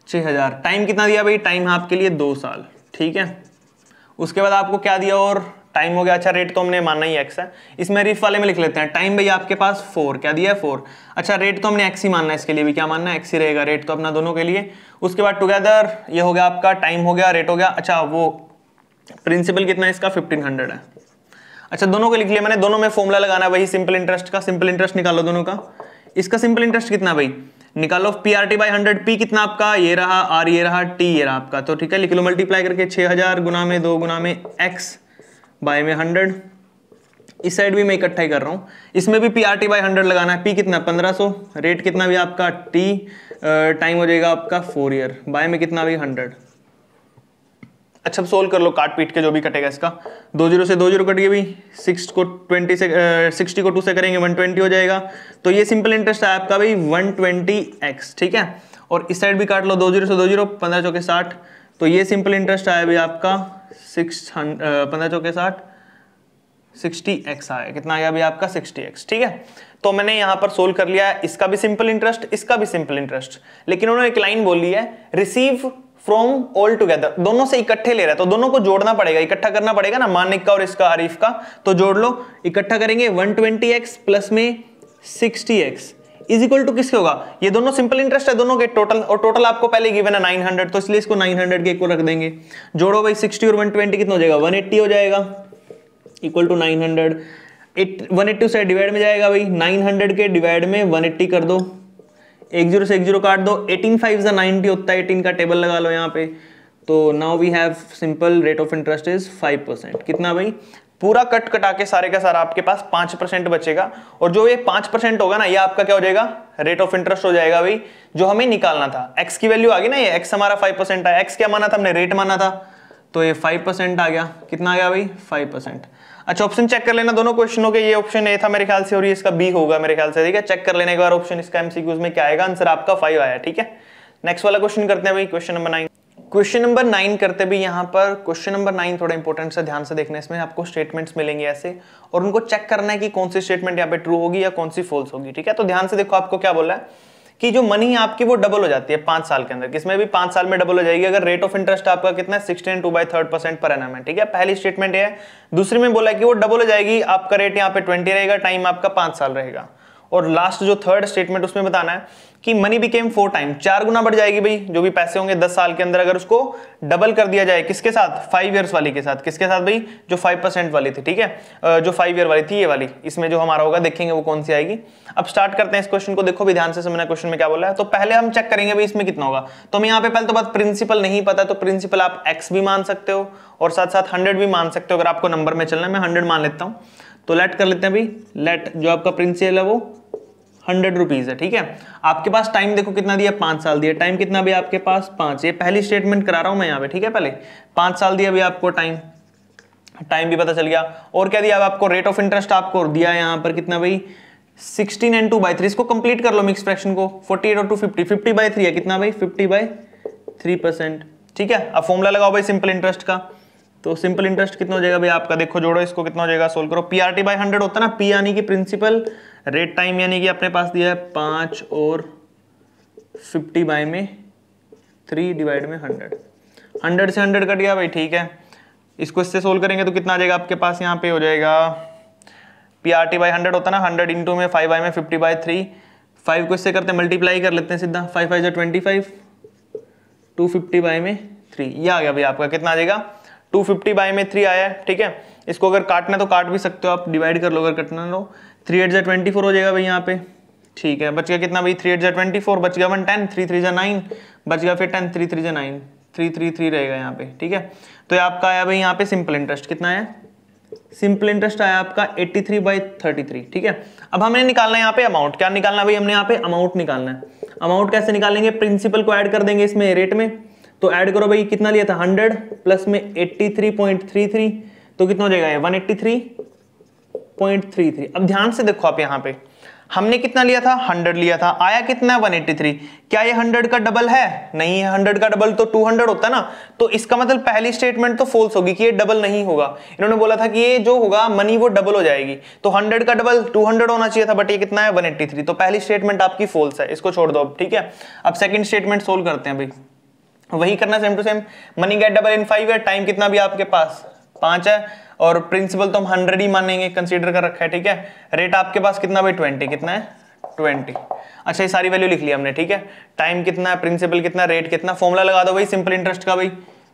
छह हज़ार। टाइम कितना दिया भाई? टाइम आपके लिए दो साल। ठीक है? उसके बाद आपको क्या दिया और टाइम हो गया। अच्छा रेट तो हमने माना ही एक्स है। इसमें रिफ वाले में लिख लेते हैं। टाइम भाई आपके पास फोर क्या दिया है? फोर अच्छा रेट तो हमने एक्स ही मानना है इसके लिए भी। क्या मानना है? एक्स ही रहेगा। रेट तो अपना दोनों के लिए। उसके बाद टुगेदर ये हो गया आपका। टाइम हो गया रेट हो गया। अच्छा वो प्रिंसिपल कितना है इसका? फिफ्टीन हंड्रेड है। अच्छा दोनों को लिख लिया मैंने, दोनों में फॉर्मुला लगाना वही सिंपल इंटरेस्ट का सिंपल इंटरेस्ट निकालो दोनों का। इसका सिंपल इंटरेस्ट कितना भाई? निकालो P R T by hundred P कितना आपका? ये रहा आर ये रहा टी ये रहा आपका। तो ठीक है, लिख लो मल्टीप्लाई करके छह हज़ार गुना में दो गुना में एक्स बाय में हंड्रेड इस साइड भी मैं इकट्ठा ही कर रहा हूँ। इसमें भी P R T by hundred लगाना है। पी कितना? पंद्रह सौ। रेट कितना भी आपका टी टाइम हो जाएगा आपका फोर ईयर बाय में कितना भी हंड्रेड अच्छा सोल्व कर लो, काट पीट के जो भी कटेगा इसका। दो ज़ीरो से दो ज़ीरो कट गई भी सिक्स को ट्वेंटी से सिक्सटी को टू से करेंगे वन ट्वेंटी हो जाएगा। तो ये सिंपल इंटरेस्ट है आपका भाई वन ट्वेंटी एक्स ठीक है? और इस साइड भी काट लो, दो ज़ीरो से दो ज़ीरो, पंद्रह चौके साठ। तो ये सिंपल इंटरेस्ट आया भाई आपका सिक्स पंद्रह चौके साठ सिक्सटी एक्स आया। कितना आया अभी आपका सिक्सटी एक्स ठीक है? तो मैंने यहाँ पर सोल्व कर लिया है। इसका भी सिंपल इंटरेस्ट इसका भी सिंपल इंटरेस्ट लेकिन उन्होंने एक लाइन बोली है रिसीव फ्रॉम ऑल टुगेदर दोनों से इकट्ठे ले रहा है तो दोनों को जोड़ना पड़ेगा, इकट्ठा करना पड़ेगा ना मानिक का और इसका आरिफ का तो जोड़ लो, इकट्ठा करेंगे 120x प्लस में 60x इज़ इक्वल टू किसके होगा? ये दोनों सिंपल इंटरेस्ट है, दोनों के टोटल और टोटल आपको पहले गिवन है 900 तो इसलिए इसको 900 के इक्वल रख देंगे। जोड़ो भाई 60 और 120 कितना हो जाएगा? 180 हो जाएगा इक्वल टू 900 180 से डिवाइड में जाएगा भाई 900 के डिवाइड में 180 कर दो। एक ज़ीरो से एक ज़ीरो काट दो। एटीन फाइव नाइनटी होता है, एटीन का टेबल लगा लो यहाँ पे। तो now we have simple rate of interest is five percent कितना भाई? पूरा कट कटा के सारे का सारा आपके पास पाँच परसेंट बचेगा। और जो ये पाँच परसेंट होगा ना, ये आपका क्या हो जाएगा? रेट ऑफ़ इंटरेस्ट हो जाएगा भाई, जो हमें निकालना था। एक्स की वैल्यू आ गई ना ये एक्स हमारा फाइव परसेंट आया। एक्स क्या माना था हमने? रेट माना था। तो ये फाइव परसेंट आ गया। कितना आ गया भाई? फाइव परसेंट अच्छा ऑप्शन चेक कर लेना दोनों क्वेश्चनों के, ये ऑप्शन ए था मेरे ख्याल से और ये इसका बी होगा मेरे ख्याल से, ठीक है? चेक कर लेने के बाद ऑप्शन इसका एमसीक्यूज में क्या आएगा? आंसर आपका फाइव आया, ठीक है? नेक्स्ट वाला क्वेश्चन करते हैं भाई question number nine question number nine करते भी यहाँ पर क्वेश्चन नंबर नाइन थोड़ा इंपॉर्टेंट से ध्यान से देखने, इसमें आपको स्टेटमेंट्स मिलेंगे ऐसे, और उनको चेक करना है कि कौन सी स्टेटमेंट यहाँ पे ट्रू होगी या कौन सी फॉल्स होगी, ठीक है? तो ध्यान से देखो आपको क्या बोला है। कि जो मनी आपकी वो डबल हो जाती है पाँच साल के अंदर। किसमें भी पाँच साल में डबल हो जाएगी। अगर रेट ऑफ़ इंटरेस्ट आपका कितना है? Sixteen two by third percent per annum है, ठीक है? पहली स्टेटमेंट है। दूसरी में बोला कि वो डबल हो जाएगी। आपका रेट यहाँ पे ट्वेंटी रहेगा टाइम आपका पाँच साल रहेगा। और लास्ट जो थर्ड स्टेटमेंट उसमें बताना है कि मनी बिकेम फोर टाइम चार गुना बढ़ जाएगी भाई, जो भी पैसे होंगे दस साल के अंदर अगर उसको डबल कर दिया जाए, किसके साथ? फाइव ईयर्स वाली के साथ। किसके साथ भाई? जो फाइव परसेंट वाली थी, ठीक है? जो फाइव ईयर वाली थी, ये वाली। इसमें जो हमारा होगा, देखेंगे वो कौन सी आएगी। अब स्टार्ट करते हैं इस क्वेश्चन को। देखो भी ध्यान से समझना क्वेश्चन में क्या बोला है। तो पहले हम चेक करेंगे भाई इसमें कितना होगा। तो हम यहाँ पे पहले तो बात प्रिंसिपल नहीं पता तो प्रिंसिपल आप एक्स भी मान सकते हो, और साथ साथ हंड्रेड भी मान सकते हो, अगर आपको नंबर में चलना है, मैं हंड्रेड मान लेता हूँ। तो लेट कर लेते हैं भाई। लेट जो आपका प्रिंसिपल है वो हंड्रेड रुपीज़ है, ठीक है? आपके पास टाइम देखो कितना दिया? पाँच साल दिया। टाइम कितना भी आपके पास? पाँच। ये पहली स्टेटमेंट करा रहा हूँ मैं यहाँ पे, ठीक है पहले? पाँच साल दिया भी आपको टाइम टाइम भी पता चल गया। और क्या दिया? आपको रेट ऑफ़ इंटरेस्ट आपको दिया यहाँ पर कितना भाई? Sixteen and two by three इसको कंप्लीट कर लो मिक्स फ्रैक्शन को। फोर्टी एट और two fifty fifty by three है कितना भाई? फिफ्टी बाई थ्री परसेंट ठीक है? अब फॉर्मुला लगाओ भाई सिंपल इंटरेस्ट का। तो सिंपल इंटरेस्ट कितना हो जाएगा भाई आपका? देखो, जोड़ो इसको, कितना हो जाएगा? सोल्व करो। P R T by hundred होता है ना? पी यानी कि प्रिंसिपल रेट टाइम यानी कि अपने पास दिया है पाँच और फिफ्टी बाई में थ्री डिवाइड में हंड्रेड हंड्रेड से हंड्रेड कट गया भाई, ठीक है। इसको इससे सोल्व करेंगे तो कितना आ जाएगा? आपके पास यहाँ पे हो जाएगा P R T by hundred होता है ना हंड्रेड इंटू में फाइव बाई में फिफ्टी बाई थ्री फाइव को इससे करते हैं मल्टीप्लाई कर लेते हैं सीधा। फाइव फाइव जो twenty five two fifty by में थ्री ये आ गया भाई आपका, कितना आ जाएगा? टू फिफ्टी बाई में थ्री आया है, ठीक है। इसको अगर काटना तो काट भी सकते हो आप डिवाइड कर लो अगर कटना लो थ्री एट जो ट्वेंटी फोर हो जाएगा भाई यहाँ पे। ठीक है, बच गया कितना भाई? थ्री एट जो ट्वेंटी फोर, बच गया वन टेन, थ्री थ्री जो नाइन, बच गया फिर टेन, थ्री थ्री जो नाइन, थ्री थ्री थ्री रहेगा यहाँ पे। ठीक है तो ये आपका आया भाई यहाँ पे सिंपल इंटरेस्ट। कितना है सिंपल इंटरेस्ट आया आपका 83 थ्री बाई थर्टी थ्री। ठीक है, अब हमने निकालना है यहाँ पे अमाउंट क्या निकालना है भाई? हमने यहाँ पे अमाउंट निकालना है। अमाउंट कैसे निकालेंगे? प्रिंसिपल को ऐड कर देंगे इसमें रेट में। तो ऐड करो भाई, कितना लिया था? 100 प्लस में 83.33 तो कितना हो जाएगा ये? 183.33 अब ध्यान से देखो आप यहाँ पे। हमने कितना लिया था? 100 लिया था। आया कितना 183 क्या ये 100 का डबल है? नहीं है। 100 का डबल तो 200 होता ना। तो इसका मतलब पहली स्टेटमेंट तो फॉल्स होगी कि ये डबल नहीं होगा। इन्होंने बोला था कि ये जो होगा मनी वो डबल हो जाएगी। तो 100 का डबल 200 होना चाहिए था बट ये कितना है? 183 तो पहली स्टेटमेंट आपकी फॉल्स है। इसको छोड़ दो अब, ठीक है? अब सेकंड स्टेटमेंट सोल्व करते हैं भाई वही करना same to same money get double in five है। टाइम कितना भी आपके पास? पाँच है। और प्रिंसिपल तो हम हंड्रेड ही मानेंगे कंसीडर कर रखा है, ठीक है? रेट आपके पास कितना भाई? ट्वेंटी कितना है? ट्वेंटी अच्छा ये सारी वैल्यू लिख लिया हमने, ठीक है? टाइम कितना है प्रिंसिपल कितना रेट कितना? फॉर्मुला लगा दो भाई सिंपल इंटरेस्ट का भाई।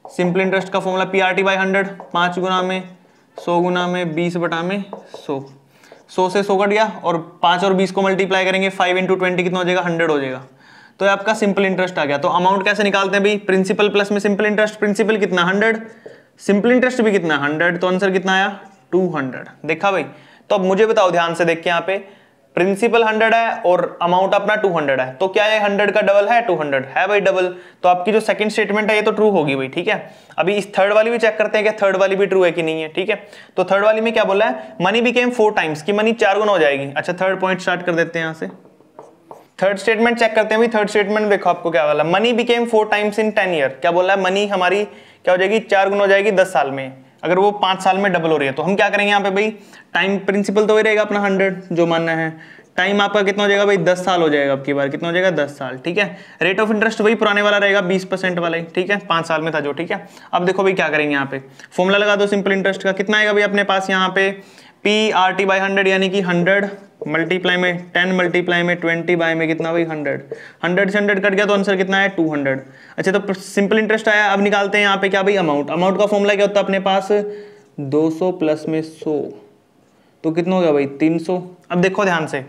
सिंपल इंटरेस्ट का formula P R T by hundred पाँच गुना में, सौ गुना में, बीस बटा में, सौ. सौ से सौ कट गया और पाँच और बीस को मल्टीप्लाई करेंगे फाइव इंटू ट्वेंटी कितना हो जाएगा? हंड्रेड हो जाएगा. तो आपका सिंपल इंटरेस्ट आ गया. तो अमाउंट कैसे निकालते हैं भाई? प्रिंसिपल प्लस में सिंपल इंटरेस्ट प्रिंसिपल कितना? हंड्रेड सिंपल इंटरेस्ट भी कितना हंड्रेड तो आंसर कितना आया? टू हंड्रेड देखा भाई? तो अब मुझे बताओ, ध्यान से देख के यहाँ पे। प्रिंसिपल हंड्रेड है और अमाउंट अपना टू हंड्रेड है। तो क्या ये हंड्रेड का डबल है? टू हंड्रेड है भाई डबल तो आपकी जो सेकंड स्टेटमेंट है, ये तो ट्रू होगी भाई, ठीक है? अभी इस थर्ड वाली भी चेक करते हैं कि थर्ड वाली भी ट्रू है कि नहीं है, ठीक है? तो थर्ड वाली में क्या बोला है? मनी बिकेम फोर टाइम्स की मनी चार गुना हो जाएगी। अच्छा थर्ड पॉइंट स्टार्ट कर देते हैं यहाँ से। थर्ड स्टेटमेंट चेक करते हैं भाई। थर्ड स्टेटमेंट देखो आपको क्या बोला money became four times in ten year क्या बोला है? मनी हमारी क्या हो जाएगी? चार गुना हो जाएगी दस साल में। अगर वो पाँच साल में डबल हो रही है तो हम क्या करेंगे यहाँ पे भाई? टाइम प्रिंसिपल तो वही रहेगा अपना हंड्रेड जो मानना है। टाइम आपका कितना हो जाएगा भाई? दस साल हो जाएगा आपकी बार। कितना हो जाएगा? दस साल, ठीक है? रेट ऑफ़ इंटरेस्ट वही पुराने वाला रहेगा, बीस परसेंट वाला ही, ठीक है? पाँच साल में था जो, ठीक है? अब देखो भाई क्या करेंगे यहाँ पे। फॉर्मुला लगा दो सिंपल इंटरेस्ट का। कितना आएगा भाई अपने पास यहाँ पे? P R T by hundred यानी कि हंड्रेड मल्टीप्लाई में टेन मल्टीप्लाई में ट्वेंटी बाई में कितना भाई हंड्रेड हंड्रेड से हंड्रेड कट गया तो आंसर कितना है? टू हंड्रेड अच्छा तो सिंपल इंटरेस्ट आया, अब निकालते हैं यहाँ पे क्या भाई? अमाउंट अमाउंट का फॉर्मूला क्या होता है अपने पास? दो सौ प्लस में सौ. तो कितना हो गया भाई? तीन सौ. अब देखो ध्यान से.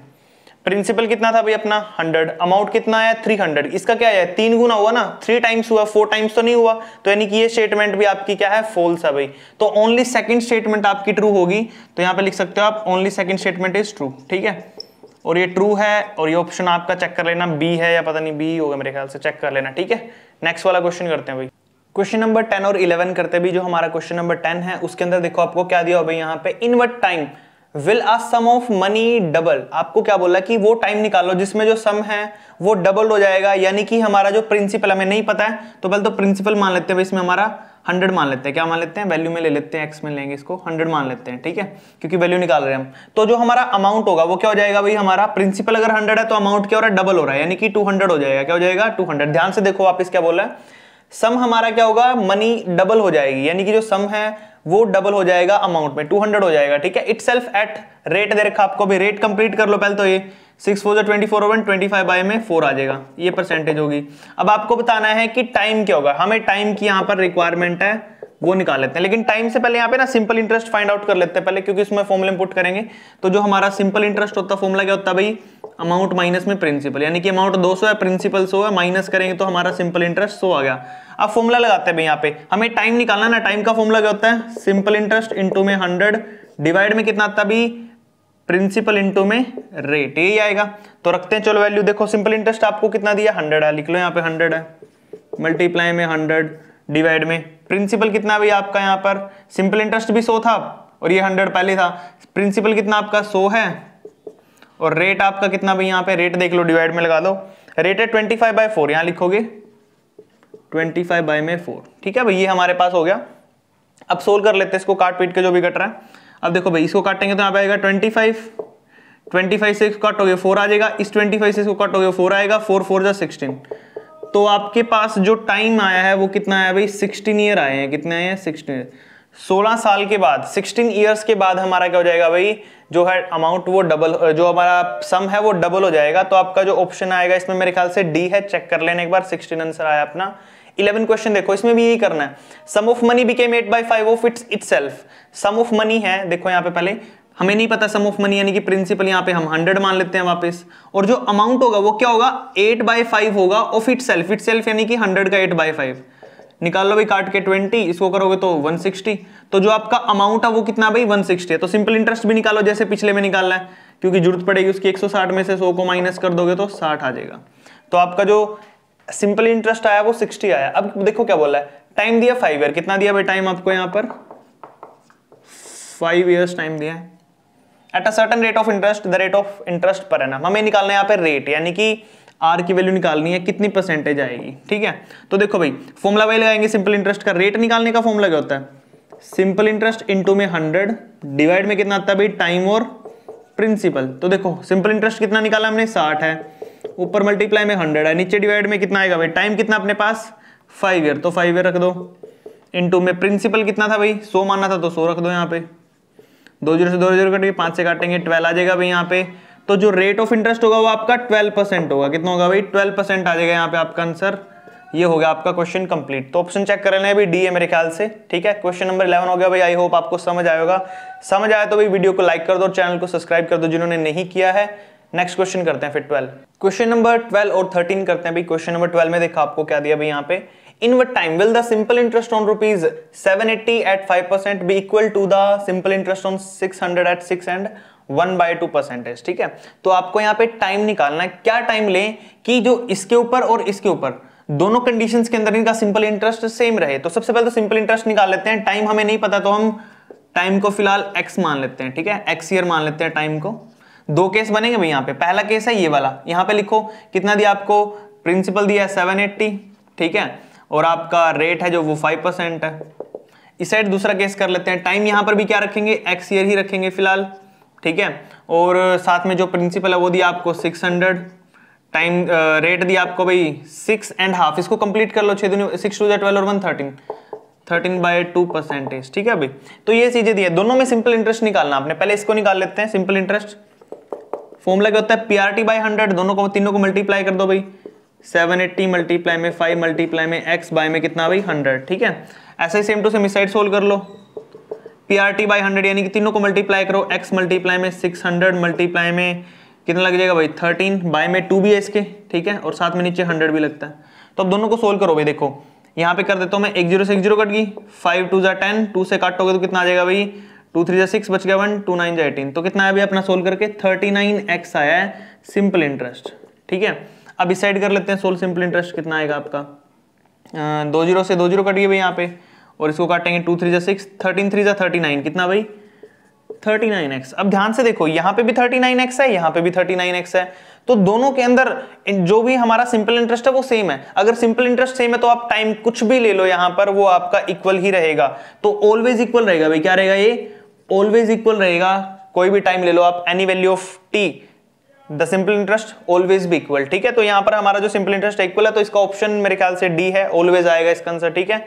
प्रिंसिपल कितना था भाई अपना? हंड्रेड अमाउंट कितना आया थ्री हंड्रेड इसका क्या है? तीन गुना हुआ ना? थ्री टाइम्स हुआ फोर टाइम्स तो नहीं हुआ। तो यानी कि ये स्टेटमेंट भी आपकी क्या है? फॉल्स है भाई। तो ओनली सेकंड स्टेटमेंट आपकी ट्रू होगी। तो यहाँ पे लिख सकते हो आप only second statement is true ठीक है? और ये ट्रू है, और ये ऑप्शन आपका चेक कर लेना। बी है या पता नहीं बी होगा मेरे ख्याल से चेक कर लेना। ठीक है? नेक्स्ट वाला क्वेश्चन करते हैं भाई। क्वेश्चन नंबर टेन और इलेवन करते भी जो हमारा क्वेश्चन नंबर टेन है। उसके अंदर देखो आपको क्या दिया हो भाई यहाँ पे। In what time will a sum of money double आपको क्या बोला कि वो टाइम निकालो जिसमें जो सम है, वो डबल हो जाएगा, यानी कि हमारा जो प्रिंसिपल हमें नहीं पता है तो पहले तो प्रिंसिपल मान लेते हैं इसमें हमारा हंड्रेड मान लेते हैं। क्या मान लेते हैं? वैल्यू में ले लेते हैं एक्स में लेंगे इसको हंड्रेड मान लेते हैं, ठीक है? क्योंकि वैल्यू निकाल रहे हैं हम। तो जो हमारा अमाउंट होगा, वो क्या हो जाएगा भाई? हमारा प्रिंसिपल अगर हंड्रेड है तो अमाउंट क्या हो रहा है? डबल हो रहा है, यानी कि टू हंड्रेड हो जाएगा। क्या हो जाएगा? टू हंड्रेड ध्यान से देखो वापिस क्या बोला है? सम हमारा क्या होगा? मनी डबल हो जाएगी, यानी कि जो सम है वो डबल हो जाएगा अमाउंट में 200 हो जाएगा, ठीक है? इट सेल्फ एट रेट दे रखा आपको भी रेट कंप्लीट कर लो पहले तो ये। Six four twenty four one twenty five by में फोर आ जाएगा, ये परसेंटेज होगी। अब आपको बताना है कि टाइम क्या होगा। हमें टाइम की यहाँ पर रिक्वायरमेंट है वो निकाल लेते हैं। लेकिन टाइम से पहले यहाँ पे ना सिंपल इंटरेस्ट फाइंड आउट कर लेते हैं पहले, क्योंकि इसमें फॉर्मूला पुट करेंगे। तो जो हमारा सिंपल इंटरेस्ट होता है फॉर्मूला क्या होता है भाई? अमाउंट माइनस में प्रिंसिपल यानी कि अमाउंट 200 है प्रिंसिपल 100 है माइनस करेंगे तो हमारा सिंपल इंटरेस्ट 100 आ गया। अब फॉर्मूला लगाते हैं भाई यहाँ पे। हमें टाइम निकालना ना टाइम का फॉर्मूला क्या होता है? सिंपल इंटरेस्ट इंटू में हंड्रेड डिवाइड में कितना आता भी प्रिंसिपल इंटू में रेट यही आएगा। तो रखते हैं, चलो वैल्यू देखो। सिंपल इंटरेस्ट आपको कितना दिया? हंड्रेड है लिख लो यहाँ पे हंड्रेड है। मल्टीप्लाई में हंड्रेड डिवाइड में। प्रिंसिपल कितना भी आपका यहाँ पर? सिंपल इंटरेस्ट भी सो था, और ये हंड्रेड पहले था। प्रिंसिपल कितना आपका? सो है। और रेट आपका कितना भी यहाँ पे? रेट देख लो डिवाइड में लगा दो। रेट है ट्वेंटी फाइव बाई फोर यहाँ लिखोगे। ट्वेंटी फाइव बाई में फोर ठीक है भाई, ये हमारे पास हो गया। अब सोल्व कर लेते हैं इसको, काट पीट के जो भी कट रहा है। अब देखो भाई, इसको काटेंगे तो यहाँ पे आएगा ट्वेंटी फाइव ट्वेंटी फाइव से कट हो गया फोर आ जाएगा। इस ट्वेंटी फाइव से इसको कट हो गया फोर आएगा। फोर फोर जा सिक्सटीन तो आपके पास जो टाइम आया है, वो कितना आया भाई? सिक्सटीन ईयर आए हैं। कितने आए हैं? सिक्सटीन सोलह साल के बाद सिक्सटीन ईयर्स के बाद हमारा क्या हो जाएगा भाई? जो है अमाउंट वो डबल जो हमारा सम है, वो डबल हो जाएगा। तो आपका जो ऑप्शन आएगा, इसमें मेरे ख्याल से डी है चेक कर लेने एक बार। सिक्सटीन आंसर आया अपना। इलेवन क्वेश्चन देखो, इसमें भी यही करना है। Sum of money became eight by five of its itself sum of money है, देखो यहाँ पे पहले। हमें नहीं पता सम ऑफ़ मनी यानी कि प्रिंसिपल यहाँ पे हम हंड्रेड मान लेते हैं वापस। और जो अमाउंट होगा, वो क्या होगा? एट बाई फाइव होगा of itself itself यानी कि हंड्रेड का एट बाई फाइव निकाल लो भाई, काट के ट्वेंटी इसको करोगे तो वन सिक्सटी तो जो आपका अमाउंट है, वो कितना भाई? वन सिक्सटी है। तो सिंपल इंटरेस्ट भी निकालो, जैसे पिछले में निकालना है, क्योंकि ज़रूरत पड़ेगी उसकी एक सौ साठ में से सौ को माइनस कर दोगे तो साठ आ जाएगा। तो आपका जो सिंपल इंटरेस्ट आया, वो सिक्सटी आया। अब देखो क्या बोला है। टाइम दिया फाइव ईयर कितना दिया भाई? टाइम आपको यहाँ पर फाइव ईयर्स टाइम दिया है। At a certain rate of interest the rate of interest per annum हमें निकालना है यहाँ पे रेट यानी कि आर की वैल्यू निकालनी है, कितनी परसेंटेज आएगी, ठीक है? तो देखो भाई फॉर्मुला वही लगाएँगे सिंपल इंटरेस्ट का। रेट निकालने का फॉर्मुला क्या होता है? सिंपल इंटरेस्ट इंटू में हंड्रेड डिवाइड में कितना आता है भाई? टाइम और प्रिंसिपल तो देखो सिंपल इंटरेस्ट कितना निकाला हमने? साठ है। ऊपर मल्टीप्लाई में हंड्रेड है। नीचे डिवाइड में कितना आएगा भाई? टाइम कितना अपने पास? फाइव ईयर तो फाइव ईयर रख दो। इंटू में प्रिंसिपल कितना था भाई? सो मानना था तो सो रख दो यहाँ पे। दो ज़ीरो से दो ज़ीरो कटेंगे, पाँच से काटेंगे ट्वेल्व आ जाएगा भाई यहाँ पे। तो जो रेट ऑफ़ इंटरेस्ट होगा वो आपका ट्वेल्व परसेंट होगा। कितना होगा भाई? ट्वेल्व परसेंट आ जाएगा यहाँ पे आपका आंसर ये हो गया आपका क्वेश्चन कंप्लीट तो ऑप्शन चेक कर लेना डी है मेरे ख्याल से, ठीक है? क्वेश्चन नंबर इलेवन हो गया भाई। आई होप आपको समझ आएगा समझ आया तो भाई वीडियो को लाइक कर दो चैनल को सब्सक्राइब कर दो जिन्होंने नहीं किया है। नेक्स्ट क्वेश्चन करते हैं फिर ट्वेल्व क्वेश्चन नंबर ट्वेल्व और थर्टीन करते हैं भाई। क्वेश्चन नंबर ट्वेल्व में देखा आपको क्या दिया भाई यहाँ पे। In what time? Will the simple interest on rupees 780 at 5% be equal to the simple interest on 600 at 6 and 1 by two percentage ठीक है? तो आपको यहाँ पे टाइम निकालना है। क्या टाइम लें कि जो इसके ऊपर और इसके ऊपर, दोनों कंडीशंस के अंदर इनका सिंपल इंटरेस्ट सेम रहे। तो सबसे पहले तो सिंपल इंटरेस्ट निकाल लेते हैं। टाइम हमें नहीं पता तो हम टाइम को फ़िलहाल एक्स मान लेते हैं। ठीक है? एक्स ईयर मान लेते हैं टाइम को। दो केस बनेंगे भाई यहाँ पे। पहला केस है ये वाला। यहाँ पे लिखो, कितना दिया आपको? प्रिंसिपल दिया सेवन एट्टी ठीक है? और आपका रेट है जो वो फाइव परसेंट है। इस साइड दूसरा केस कर लेते हैं। टाइम यहाँ पर भी क्या रखेंगे? एक्स ईयर ही रखेंगे फ़िलहाल, ठीक है? और साथ में जो प्रिंसिपल है वो दिया आपको सिक्स हंड्रेड टाइम रेट दिया आपको भाई सिक्स एंड हाफ़ इसको कंप्लीट कर लो छह दिन सिक्स टू ट्वेल्व और one thirteen thirteen by two percentage ठीक है भाई? तो ये चीज़ें दी है। दोनों में सिंपल इंटरेस्ट निकालना आपने। पहले इसको निकाल लेते हैं सिंपल इंटरेस्ट फॉर्मूला क्या होता है? पीआरटी बाई हंड्रेड दोनों को, तीनों को मल्टीप्लाई कर दो भाई। सेवन एट्टी मल्टीप्लाई में फाइव, मल्टीप्लाई में एक्स बाय में कितना भाई? हंड्रेड, ठीक है? ऐसे ही सेम टू सेम इस साइड सोल्व कर लो। P R T by hundred यानी कि तीनों को मल्टीप्लाई करो। एक्स मल्टीप्लाई में सिक्स हंड्रेड मल्टीप्लाई में कितना लग जाएगा भाई? थर्टीन बाय में टू भी है इसके, ठीक है? और साथ में नीचे हंड्रेड भी लगता है। तो अब दोनों को सोल्व करो भाई, देखो। यहाँ पे कर देता हूँ मैं, एक ज़ीरो से एक ज़ीरो कट गई। फाइव टू जा टेन टू से काटोगे तो कितना आ जाएगा भाई? टू थ्री जा सिक्स बच गया वन टू नाइन जा एटीन तो कितना है अभी अपना सोल्व करके? थर्टी नाइन एक्स आया है सिंपल इंटरेस्ट ठीक है? अब इस साइड कर लेते हैं सोल्व सिंपल इंटरेस्ट कितना आएगा आपका। दो ज़ीरो से दो ज़ीरो कट गई भाई यहाँ पे, और इसको काटेंगे टू थ्री जा सिक्स थर्टीन थ्री जा थर्टी नाइन कितना भाई? थर्टी नाइन एक्स अब ध्यान से देखो, यहाँ पे भी थर्टी नाइन एक्स है, यहाँ पे भी थर्टी नाइन एक्स है। तो दोनों के अंदर जो भी हमारा सिंपल इंटरेस्ट है, वो सेम है। अगर सिंपल इंटरेस्ट सेम है तो आप टाइम कुछ भी ले लो यहाँ पर, वो आपका इक्वल ही रहेगा। तो ऑलवेज इक्वल रहेगा भाई। क्या रहेगा ये? ऑलवेज इक्वल रहेगा। कोई भी टाइम ले लो आप any value of T the simple interest always भी इक्वल, ठीक है? तो यहाँ पर हमारा जो सिंपल इंटरेस्ट इक्वल है तो इसका ऑप्शन मेरे ख्याल से डी है, ऑलवेज आएगा इसका आंसर, ठीक है?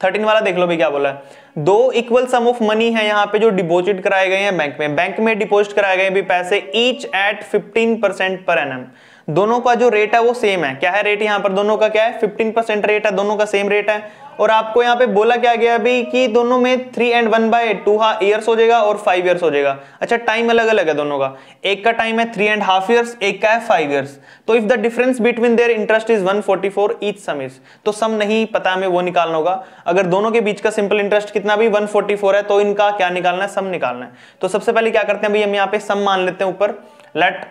थर्टीन वाला देख लो भाई क्या बोला है। दो इक्वल सम ऑफ़ मनी है यहाँ पे जो डिपॉजिट कराए गए हैं बैंक में। बैंक में डिपॉजिट कराए गए भी पैसे each at 15 percent per annum दोनों का जो रेट है वो सेम है। क्या है रेट यहाँ पर? दोनों का क्या है? 15 परसेंट रेट है। दोनों का सेम रेट है। और आपको यहाँ पे बोला क्या गया अभी कि दोनों में three and one by two हा ईयर्स हो जाएगा और फाइव ईयर्स हो जाएगा। अच्छा टाइम अलग अलग है दोनों का। एक का टाइम है थ्री एंड हाफ़ ईयर्स एक का है फाइव ईयर्स तो if the difference between their interest is 144 each sum is तो सम नहीं पता हमें, वो निकालना होगा। अगर दोनों के बीच का सिंपल इंटरेस्ट कितना भी 144 है तो इनका क्या निकालना है? सम निकालना है। तो सबसे पहले क्या करते हैं भाई हम यहाँ पे सम मान लेते हैं ऊपर। लेट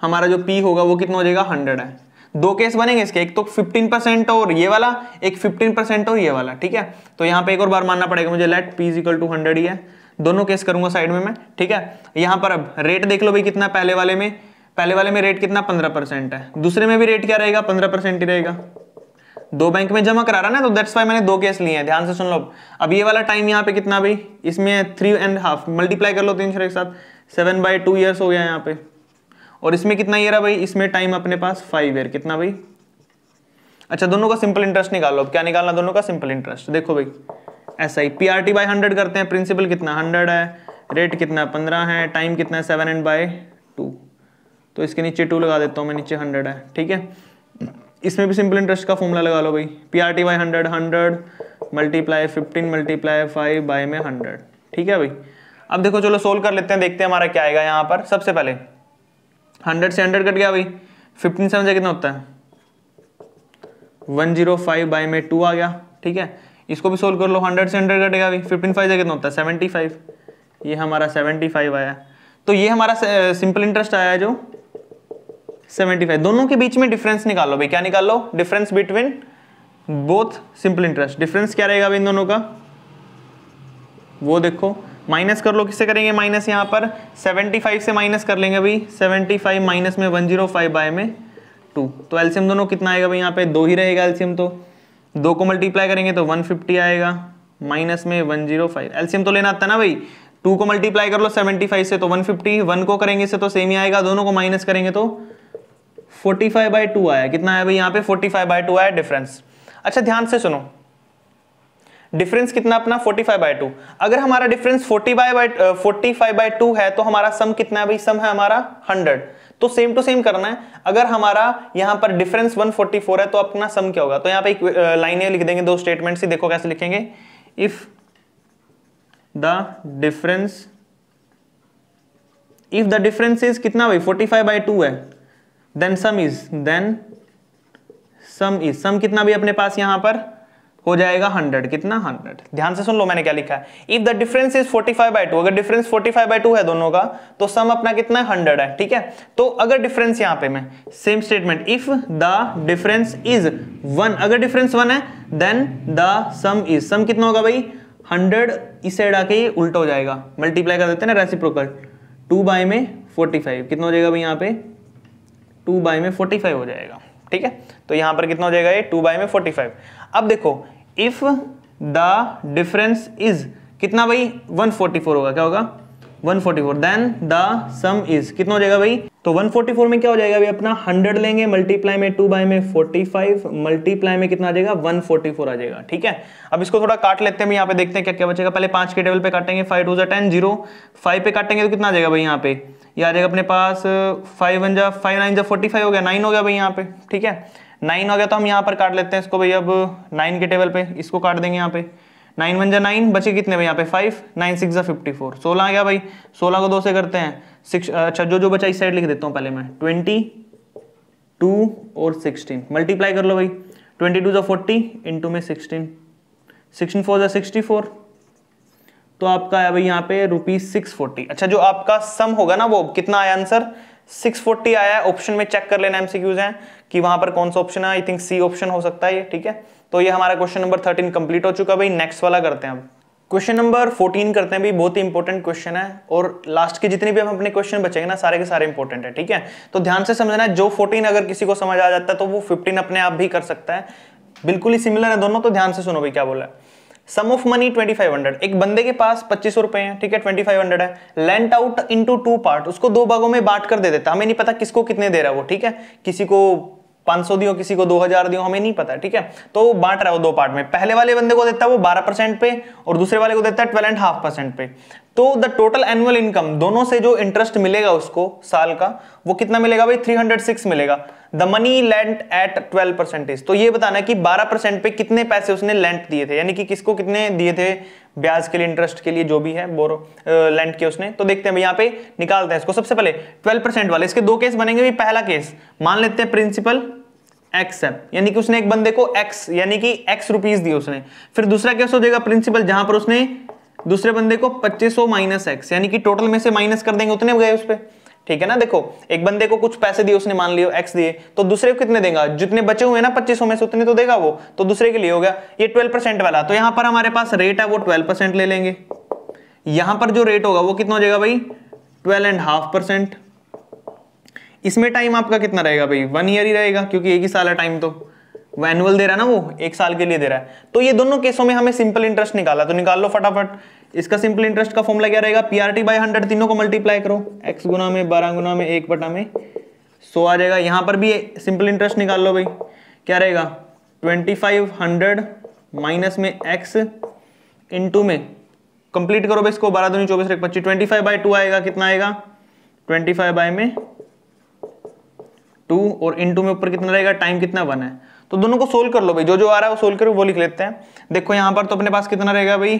हमारा जो पी होगा, वो कितना हो जाएगा? हंड्रेड है। दो केस बनेंगे इसके, एक तो 15 परसेंट और ये वाला, एक 15 परसेंट और ये वाला, ठीक है? तो यहाँ पे एक और बार मानना पड़ेगा मुझे let P is equal to hundred ही है। दोनों केस करूँगा साइड में मैं, ठीक है? यहाँ पर अब रेट देख लो भाई कितना पहले वाले में, पहले वाले में रेट कितना? पंद्रह परसेंट है। दूसरे में भी रेट क्या रहेगा? पंद्रह परसेंट ही रहेगा। दो बैंक में जमा करा रहा ना तो दैट्स वाई मैंने दो केस लिए हैं, ध्यान से सुन लो। अब ये वाला टाइम यहाँ पे कितना भाई? इसमें थ्री एंड हाफ़ मल्टीप्लाई कर लो तीन सौ एक साथ सेवन बाई टू ईयर्स हो गया यहाँ पे। और इसमें कितना ईयर है भाई? इसमें टाइम अपने पास फाइव ईयर कितना भाई? अच्छा दोनों का सिंपल इंटरेस्ट निकालो। अब क्या निकालना दोनों का? सिंपल इंटरेस्ट देखो भाई, ऐसा ही P R T by hundred करते हैं। प्रिंसिपल कितना? हंड्रेड है। रेट कितना? पंद्रह है। टाइम कितना है? सेवन एंड बाई टू तो इसके नीचे टू लगा देता हूँ मैं, नीचे हंड्रेड है। ठीक है? इसमें भी सिंपल इंटरेस्ट का फॉर्मूला लगा लो भाई। P R T by hundred hundred multiply fifteen multiply five by में हंड्रेड ठीक है भाई? अब देखो, चलो सोल्व कर लेते हैं, देखते हैं हमारा क्या आएगा यहाँ पर। सबसे पहले हंड्रेड से हंड्रेड कट गया भाई। फिफ्टीन सेवन से कितना होता है? वन ज़ीरो फाइव बाई में टू आ गया, ठीक है? इसको भी सोल्व कर लो, हंड्रेड से हंड्रेड कटेगा भाई। फिफ्टीन फाइव से कितना होता है? Seventy five. ये हमारा सेवेंटी फाइव आया। तो ये हमारा सिंपल इंटरेस्ट आया जो सेवेंटी फाइव। दोनों के बीच में डिफरेंस निकालो भाई। क्या निकाल? लो difference between both simple interest difference क्या रहेगा भाई इन दोनों का? वो देखो। माइनस कर लो, किससे करेंगे माइनस यहाँ पर? 75 से माइनस कर लेंगे भाई 75 माइनस में 105 बाय में टू। तो एल्सियम दोनों कितना आएगा भाई? यहाँ पे दो ही रहेगा एल्सियम तो। दो को मल्टीप्लाई करेंगे तो 150 आएगा। माइनस में 105 एल्सियम तो लेना आता ना भाई? टू को मल्टीप्लाई कर लो 75 से तो 150 वन को करेंगे से तो सेम ही आएगा, दोनों को माइनस करेंगे तो 45 फाइव बाई टू आया। कितना आया भाई? यहाँ पे 45 फाइव बाई टू आया डिफरेंस अच्छा ध्यान से सुनो। डिफरेंस कितना अपना? 45 फाइव बाई टू अगर हमारा difference 40 by by forty five by two है तो हमारा सम कितना है भाई? सम है हमारा 100 तो सेम टू सेम करना है। अगर हमारा यहाँ पर डिफरेंस 144 है तो अपना सम क्या होगा? तो यहाँ पे एक लाइन लिख देंगे, दो स्टेटमेंट ही देखो कैसे लिखेंगे। If the difference if the difference is कितना भाई? 45 फाइव बाई टू है। Then sum is then sum is sum कितना भी अपने पास यहाँ पर? हो जाएगा 100 कितना 100 ध्यान से सुन लो मैंने क्या लिखा है। If the difference is 45 by two अगर डिफरेंस 45 बाय टू है दोनों का तो सम अपना कितना है? 100 है, ठीक है? तो अगर डिफरेंस यहाँ पे मैं same statement if the difference is one अगर डिफरेंस वन है then the sum is sum कितना होगा भाई? 100 इस साइड आके उल्टा हो जाएगा। मल्टीप्लाई कर देते हैं ना रेसिप्रोकल टू बाय में 45 कितना हो जाएगा भाई यहाँ पे? टू बाय में 45 हो जाएगा, ठीक है? तो यहाँ पर कितना हो जाएगा ये? टू बाय में 45 अब देखो इफ़ द डिफरेंस इज़ कितना भाई? 144 होगा, क्या होगा? 144 देन द सम इज़ कितना हो जाएगा भाई? तो 144 में क्या हो जाएगा भाई? अपना 100 लेंगे मल्टीप्लाई में 2 बाय में 45 मल्टीप्लाई में कितना आ जाएगा? 144 आ जाएगा, ठीक है? अब इसको थोड़ा काट लेते हैं यहाँ पे देखते हैं क्या क्या बचेगा। पहले पाँच के टेबल पे काटेंगे five two ten zero five पे काटेंगे तो कितना आ जाएगा भाई यहाँ पे? ये आ जाएगा अपने पास फाइव वन जा फाइव नाइन जा फोर्टी फाइव हो गया नाइन हो गया भाई यहाँ पे, ठीक है? नाइन हो गया तो हम यहाँ पर काट लेते हैं इसको भाई। अब नाइन के टेबल पे इसको काट देंगे यहाँ पे। नाइन वन जा नाइन, बचे कितने भाई यहाँ पे? फाइव, नाइन सिक्स जा फिफ्टी फोर। सोलह आ गया भाई। सोलह को दो से करते हैं। सिक्स अच्छा जो जो बचा इस साइड लिख देता हूँ पहले मैं। ट्वेंटी, टू और सिक्सटीन। मल्टीप्लाई कर लो भाई। ट्वेंटी टू जो फोर्टी इंटू में सिक्सटीन। सिक्सटीन फोर जो सिक्सटी फोर। तो आपका है भाई यहाँ पे रुपीज़ सिक्स फोर्टी। अच्छा जो आपका सम होगा ना वो कितना आया आंसर 640 आया है। ऑप्शन में चेक कर लेना एमसीक्यूज हैं। कि वहाँ पर कौन सा ऑप्शन है? आई थिंक सी ऑप्शन हो सकता है ये, ठीक है? तो ये हमारा क्वेश्चन नंबर 13 कंप्लीट हो चुका भाई। नेक्स्ट वाला करते हैं अब। क्वेश्चन नंबर 14 करते हैं भाई। बहुत ही इंपॉर्टेंट क्वेश्चन है। और लास्ट के जितने भी हम अपने क्वेश्चन बचेंगे ना, सारे के सारे इंपॉर्टेंट है, ठीक है? तो ध्यान से समझना है, जो 14 अगर किसी को समझ आ जाता है तो वो 15 अपने आप भी कर सकता है। बिल्कुल ही सिमिलर है दोनों तो ध्यान से सुनो भाई, क्या बोला सम ऑफ़ मनी 2500 एक बंदे के पास पच्चीस रुपए हैं, ठीक है? 2500 है। Lent out into two part उसको दो भागों में बांट कर दे देता हमें नहीं पता किसको कितने दे रहा है वो, ठीक है? किसी को 500 दियो, किसी को 2000 दियो, हमें नहीं पता, ठीक है? तो बांट रहा है वो दो पार्ट में। पहले वाले बंदे को देता है वो 12 परसेंट पे, और दूसरे वाले को देता है ट्वेल्व एंड हाफ़ परसेंट पे। तो द टोटल एनुअल इनकम दोनों से जो इंटरेस्ट मिलेगा उसको साल का, वो कितना मिलेगा भाई? 306 मिलेगा। The money lent at 12 percentage तो ये बताना कि 12 परसेंट पे कितने पैसे उसने लेंट दिए थे? यानी कि किसको कितने दिए थे? ब्याज के लिए इंटरेस्ट के लिए, जो भी है बोरो लेंट के उसने। तो देखते हैं यहाँ पे निकालते हैं इसको। सबसे पहले 12 परसेंट वाले, इसके दो केस बनेंगे भाई। पहला केस मान लेते हैं प्रिंसिपल एक्स है। यानी कि उसने एक बंदे को एक्स यानी कि एक्स रुपीज़ दिए उसने। फिर दूसरा केस हो जाएगा प्रिंसिपल जहाँ पर उसने दूसरे बंदे को पच्चीस माइनस एक्स यानी कि टोटल में से माइनस कर देंगे, उतने गए उस पर ठीक है ना? देखो, एक बंदे को कुछ पैसे दिए, उसने मान लियो एक्स दिए तो दूसरे को कितने देगा? जितने बचे हुए ना पच्चीस में से, उतने तो देगा वो। तो दूसरे के लिए हो गया ये ट्वेल्व परसेंट वाला। तो यहाँ पर हमारे पास रेट है, वो ट्वेल्व परसेंट ले लेंगे। यहाँ पर जो रेट होगा, वो कितना हो जाएगा भाई? ट्वेल्व एंड हाफ़ परसेंट इसमें टाइम आपका कितना रहेगा भाई? वन ईयर ही रहेगा, क्योंकि एक ही साल है टाइम तो। वो एनुअल दे रहा है ना वो, एक साल के लिए दे रहा है। तो ये दोनों केसों में हमें सिंपल इंटरेस्ट निकाला तो निकाल लो फटाफट। इसका सिंपल इंटरेस्ट का फॉर्मूला क्या रहेगा? पीआरटी बाय हंड्रेड तीनों को मल्टीप्लाई करो। एक्स गुना में, बारह गुना में, एक बटा में, सो आ जाएगा। यहाँ पर भी सिंपल इंटरेस्ट निकाल लो भाई। क्या रहेगा? ट्वेंटी फाइव हंड्रेड माइनस में एक्स इंटू में। कंप्लीट करो भाई इसको, बारह दूनी चौबीस पच्चीस। ट्वेंटी फाइव बाई टू आएगा, कितना आएगा? ट्वेंटी फाइव बाय में टू और इंटू में ऊपर कितना रहेगा? टाइम कितना वन है? तो दोनों को सोल्व कर लो भाई। जो जो आ रहा है वो सोल्व करो, वो लिख लेते हैं। देखो यहाँ पर तो अपने पास कितना रहेगा भाई?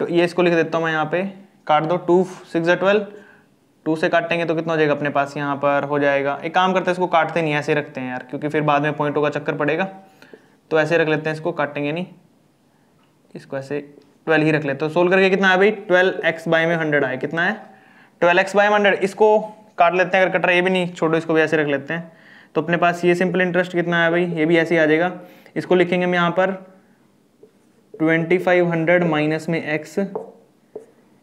तो ये इसको लिख देता हूँ मैं यहाँ पे। काट दो टू सिक्स ट्वेल्व टू से काटेंगे तो कितना हो जाएगा अपने पास? यहाँ पर हो जाएगा। एक काम करते हैं, इसको काटते नहीं, ऐसे रखते हैं यार, क्योंकि फिर बाद में पॉइंटों का चक्कर पड़ेगा। तो ऐसे रख लेते हैं इसको, काटेंगे नहीं। इसको ऐसे ट्वेल्व ही रख लेते हैं। सोल्व करके कितना है भाई? ट्वेल्व एक्स बाई में हंड्रेड आए कितना है? ट्वेल्व एक्स बाई हंड्रेड इसको काट लेते हैं, अगर कट रहा ये भी नहीं छोड़ो, इसको भी ऐसे रख लेते हैं। तो अपने पास ये सिंपल इंटरेस्ट कितना है भाई? ये भी ऐसे ही आ जाएगा। इसको लिखेंगे हम यहाँ पर ट्वेंटी फाइव हंड्रेड माइनस में एक्स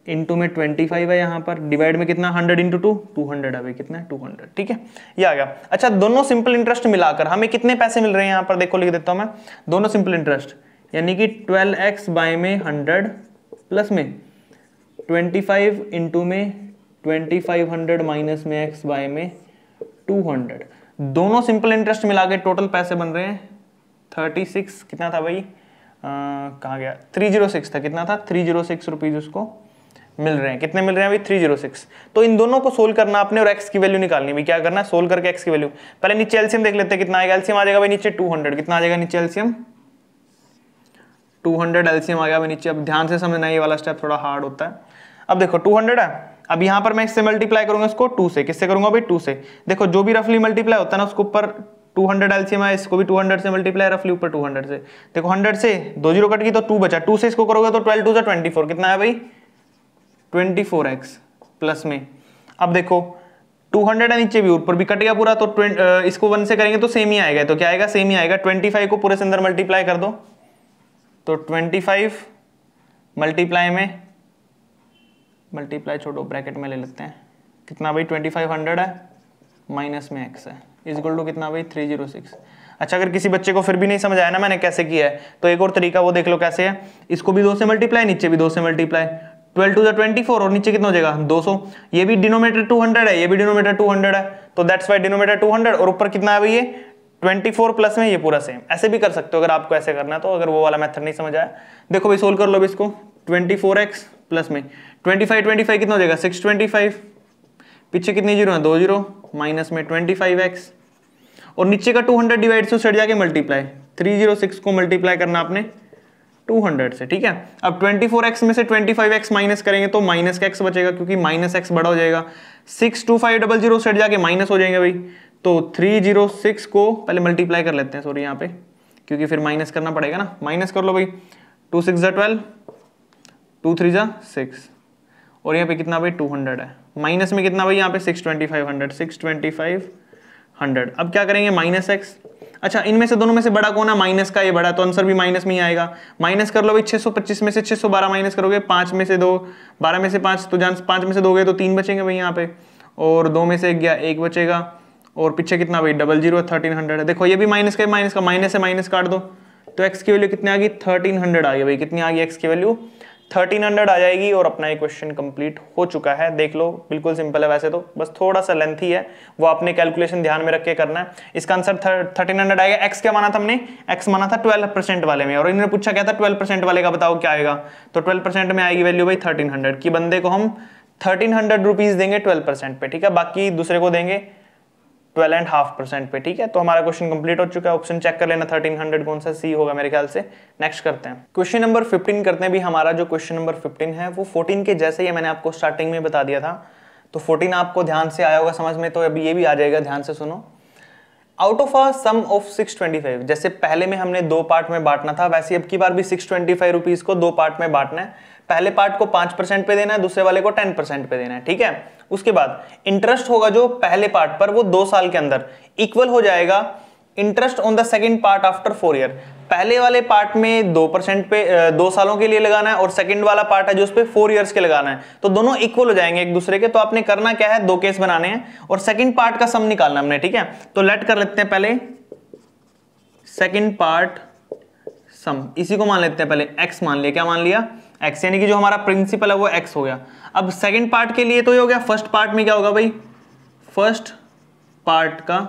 इंटू में ट्वेंटी फाइव है यहाँ पर। डिवाइड में कितना? Hundred into two two hundred है भाई, कितना टू हंड्रेड ठीक है? ये आ गया। अच्छा दोनों सिंपल इंटरेस्ट मिलाकर, हमें कितने पैसे मिल रहे हैं यहाँ पर? देखो, लिख देता हूँ मैं। दोनों सिंपल इंटरेस्ट यानी कि ट्वेल्व एक्स बाय में हंड्रेड प्लस में ट्वेंटी फाइव इंटू में ट्वेंटी फाइव हंड्रेड माइनस में एक्स बाय में टू हंड्रेड दोनों सिंपल इंटरेस्ट मिला के टोटल पैसे बन रहे हैं। थर्टी सिक्स कितना था भाई? कहा गया? थ्री ज़ीरो सिक्स था। कितना था? थ्री ज़ीरो सिक्स रुपीज़ उसको मिल रहे हैं। कितने मिल रहे हैं अभी? थ्री ज़ीरो सिक्स तो इन दोनों को सोल्व करना, आपने और एक्स की वैल्यू निकालनी भी क्या करना है? सोल्व करके एक्स की वैल्यू पहले नीचे एल्सियम देख लेते हैं, कितना आएगा? एल्सियम आ जाएगा भाई नीचे टू हंड्रेड कितना आ जाएगा नीचे एल्सियम? टू हंड्रेड एल्सियम आ गया। नीचे अब ध्यान से समझना ये वाला स्टेप थोड़ा हार्ड होता है। अब देखो टू हंड्रेड है। अब यहाँ पर मैं इससे मल्टीप्लाई करूँगा इसको टू से। किससे करूँगा भाई? टू से। देखो, जो भी रफली मल्टीप्लाई होता है ना, उसको ऊपर 200 हंड्रेड एलसीएम है इसको भी 200 से मल्टीप्लाई रफली ऊपर 200 से। देखो 100 से दो ज़ीरो कट की तो 2 बचा। 2 से इसको करोगे तो 12 टू ट्वेंटी फोर कितना है भाई? 24x प्लस में। अब देखो 200 है नीचे भी, ऊपर भी कट गया पूरा तो इसको वन से करेंगे तो सेम ही आएगा। तो क्या आएगा? सेम ही आएगा। 25 को पूरे से अंदर मल्टीप्लाई कर दो। तो 25 मल्टीप्लाई में मल्टीप्लाई छोड़ो ब्रैकेट में ले लेते हैं। कितना भाई? 2500 है माइनस में एक्स है। इज़ इक्वल टू कितना भाई? थ्री ज़ीरो सिक्स अच्छा अगर किसी बच्चे को फिर भी नहीं समझ आया ना मैंने कैसे किया है तो एक और तरीका वो देख लो कैसे है। इसको भी दो से मल्टीप्लाई नीचे भी दो से multiply twelve two twenty four और नीचे कितना हो जाएगा? दो सौ। ये भी डिनोमीटर टू हंड्रेड है, ये भी डिनोमीटर टू हंड्रेड है। तो that's why denominator two hundred और ऊपर कितना है भाई ये? ट्वेंटी फोर प्लस में ये पूरा सेम ऐसे भी कर सकते हो अगर आपको ऐसे करना है तो अगर वो वाला मेथड नहीं समझ आया। देखो भाई सोल्व कर लो इसको। ट्वेंटी फोर एक्स प्लस में। ट्वेंटी फाइव ट्वेंटी फाइव कितना हो जाएगा? सिक्स ट्वेंटी फाइव पीछे कितनी ज़ीरो है? दो ज़ीरो माइनस में ट्वेंटी फाइव एक्स और नीचे का 200 डिवाइड से सेट जाके मल्टीप्लाई 306 को मल्टीप्लाई करना आपने 200 से, ठीक है? अब 24x में से 25x माइनस करेंगे तो माइनस का x बचेगा क्योंकि माइनस एक्स बड़ा हो जाएगा। Six two five double zero set जाके माइनस हो जाएँगे भाई। तो 306 को पहले मल्टीप्लाई कर लेते हैं सॉरी यहाँ पे। क्योंकि फिर माइनस करना पड़ेगा ना। माइनस कर लो भाई। टू सिक्स जा ट्वेल्व टू थ्री जा सिक्स और यहाँ पे कितना भाई? टू हंड्रेड है। माइनस में कितना भाई? यहाँ पे six twenty five hundred six twenty five hundred अब क्या करेंगे? माइनस एक्स अच्छा इनमें से दोनों में से बड़ा कौन है? माइनस का ये बड़ा तो आंसर भी माइनस में ही आएगा। माइनस कर लो भाई 625 में से 612 माइनस करोगे, पाँच में से दो, बारह में से पाँच तो जान, पाँच में से दो गए तो तीन बचेंगे भाई यहाँ पे। और दो में से गया, एक बचेगा। और पीछे कितना भाई? डबल ज़ीरो थर्टीन हंड्रेड है। देखो, ये भी माइनस का माइनस का, माइनस से माइनस काट दो। तो एक्स की वैल्यू कितनी आ गई? थर्टीन हंड्रेड आ गई भाई। कितनी आ गई एक्स की वैल्यू 1300 आ जाएगी और अपना ये क्वेश्चन कंप्लीट हो चुका है। देख लो, बिल्कुल सिंपल है वैसे तो। बस थोड़ा सा लेंथी है। वो आपने कैलकुलेशन ध्यान में रख के करना है। इसका आंसर थर्टीन हंड्रेड आएगा। एक्स क्या माना था हमने? एक्स माना था ट्वेल्व परसेंट वाले में। और इन्होंने पूछा क्या था? ट्वेल्व परसेंट वाले का बताओ क्या आएगा। तो ट्वेल्व परसेंट में आएगी वैल्यू भाई थर्टीन हंड्रेड की। बंदे को हम थर्टीन हंड्रेड रुपीज़ देंगे ट्वेल्व परसेंट पे, ठीक है? बाकी दूसरे को देंगे ट्वेल्व एंड हाफ़ परसेंट पे, ठीक है? तो हमारा क्वेश्चन कंप्लीट हो चुका है। ऑप्शन चेक कर लेना। थर्टीन हंड्रेड कौन सा सी होगा मेरे ख्याल से? नेक्स्ट करते हैं। क्वेश्चन नंबर फिफ्टीन करते हैं। भी हमारा जो क्वेश्चन नंबर फिफ्टीन है, वो फोर्टीन के जैसे ही मैंने आपको स्टार्टिंग में बता दिया था। तो फोर्टीन आपको ध्यान से आया होगा समझ में तो अभी ये भी आ जाएगा, ध्यान से सुनो। Out of a sum of 625 जैसे पहले में हमने दो पार्ट में बांटना था, वैसे अब की बार भी 625 रुपीस को दो पार्ट में बांटना है। पहले पार्ट को पाँच परसेंट पे देना है, दूसरे वाले को टेन परसेंट पे देना है, ठीक है? उसके बाद इंटरेस्ट होगा जो पहले पार्ट पर, वो दो साल के अंदर। इक्वल हो जाएगा interest on the second part after four year पहले वाले पार्ट में दो परसेंट पे दो सालों के लिए लगाना है और सेकंड वाला पार्ट है जो उस पर फोर ईयर्स के लगाना है। तो दोनों इक्वल हो जाएँगे एक दूसरे के। तो आपने करना क्या है? दो केस बनाने हैं और सेकंड पार्ट का सम निकालना हमने, ठीक है? तो लेट कर लेते हैं पहले। सेकंड पार्ट सम इसी को मान लेते हैं पहले। एक्स मान लिया। क्या मान लिया? एक्स यानी कि जो हमारा प्रिंसिपल है वो एक्स हो गया। अब सेकंड पार्ट के लिए तो ये हो गया। फ़र्स्ट पार्ट में क्या होगा भाई? फ़र्स्ट पार्ट का